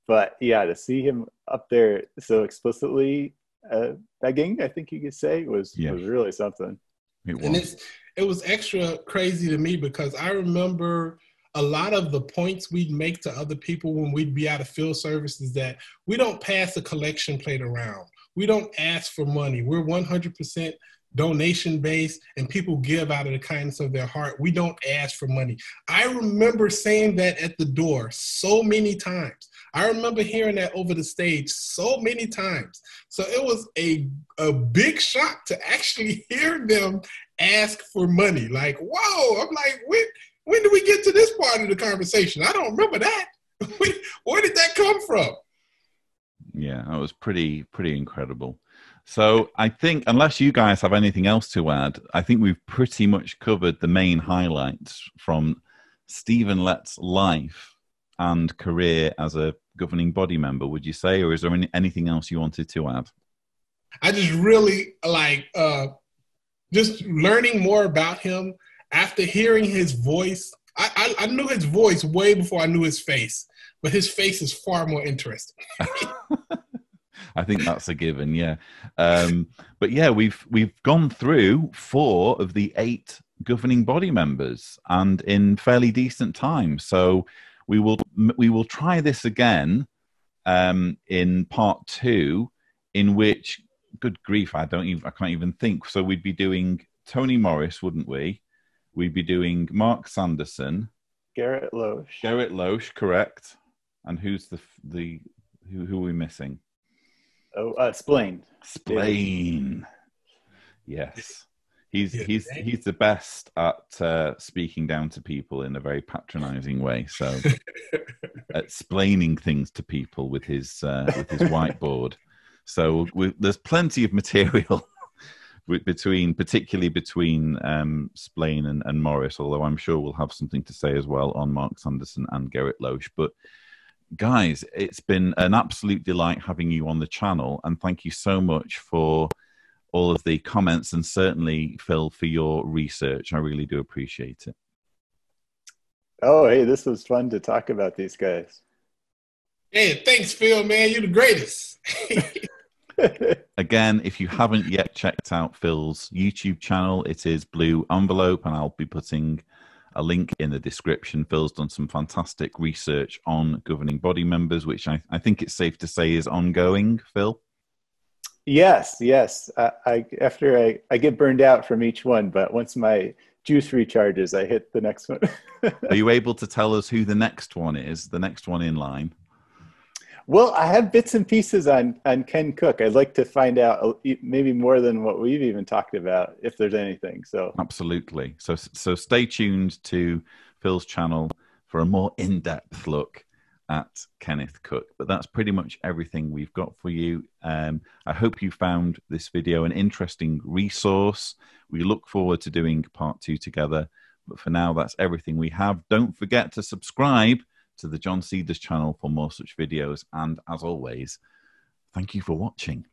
but yeah to see him up there so explicitly uh, begging i think you could say was yeah. was really something it was. and it's it was extra crazy to me because i remember a lot of the points we'd make to other people when we'd be out of field service is that we don't pass a collection plate around we don't ask for money. We're 100% donation based and people give out of the kindness of their heart. We don't ask for money. I remember saying that at the door so many times. I remember hearing that over the stage so many times. So it was a, a big shock to actually hear them ask for money. Like, whoa, I'm like, when, when did we get to this part of the conversation? I don't remember that. Where did that come from? Yeah, that was pretty pretty incredible. So I think, unless you guys have anything else to add, I think we've pretty much covered the main highlights from Stephen Lett's life and career as a governing body member. Would you say, or is there any, anything else you wanted to add? I just really like uh, just learning more about him after hearing his voice. I, I, I knew his voice way before I knew his face but his face is far more interesting. I think that's a given, yeah. Um, but yeah, we've we've gone through four of the eight governing body members, and in fairly decent time. So we will we will try this again um, in part two, in which, good grief, I don't even I can't even think. So we'd be doing Tony Morris, wouldn't we? We'd be doing Mark Sanderson, Gerrit Loesch. Gerrit Loesch, correct. And who's the the who who are we missing? Oh, uh, Splane. Splane. Yes. He's he's he's the best at uh, speaking down to people in a very patronizing way. So, explaining things to people with his uh, with his whiteboard. So we, there's plenty of material between, particularly between um, Splane and, and Morris. Although I'm sure we'll have something to say as well on Mark Sanderson and Gerrit Loesch. But guys, it's been an absolute delight having you on the channel, and thank you so much for all of the comments and certainly Phil for your research. I really do appreciate it. Oh, hey, this was fun to talk about these guys. Hey, thanks, Phil, man. You're the greatest. Again, if you haven't yet checked out Phil's YouTube channel, it is Blue Envelope, and I'll be putting a link in the description. Phil's done some fantastic research on governing body members, which I, I think it's safe to say is ongoing, Phil. Yes, yes. I, I after I, I get burned out from each one, but once my juice recharges, I hit the next one. Are you able to tell us who the next one is? The next one in line. Well, I have bits and pieces on on Ken Cook. I'd like to find out maybe more than what we've even talked about, if there's anything. So absolutely. So so stay tuned to Phil's channel for a more in depth look at Kenneth Cook. But that's pretty much everything we've got for you. Um, I hope you found this video an interesting resource. We look forward to doing part two together. But for now, that's everything we have. Don't forget to subscribe to the John Cedars channel for more such videos. And as always, thank you for watching.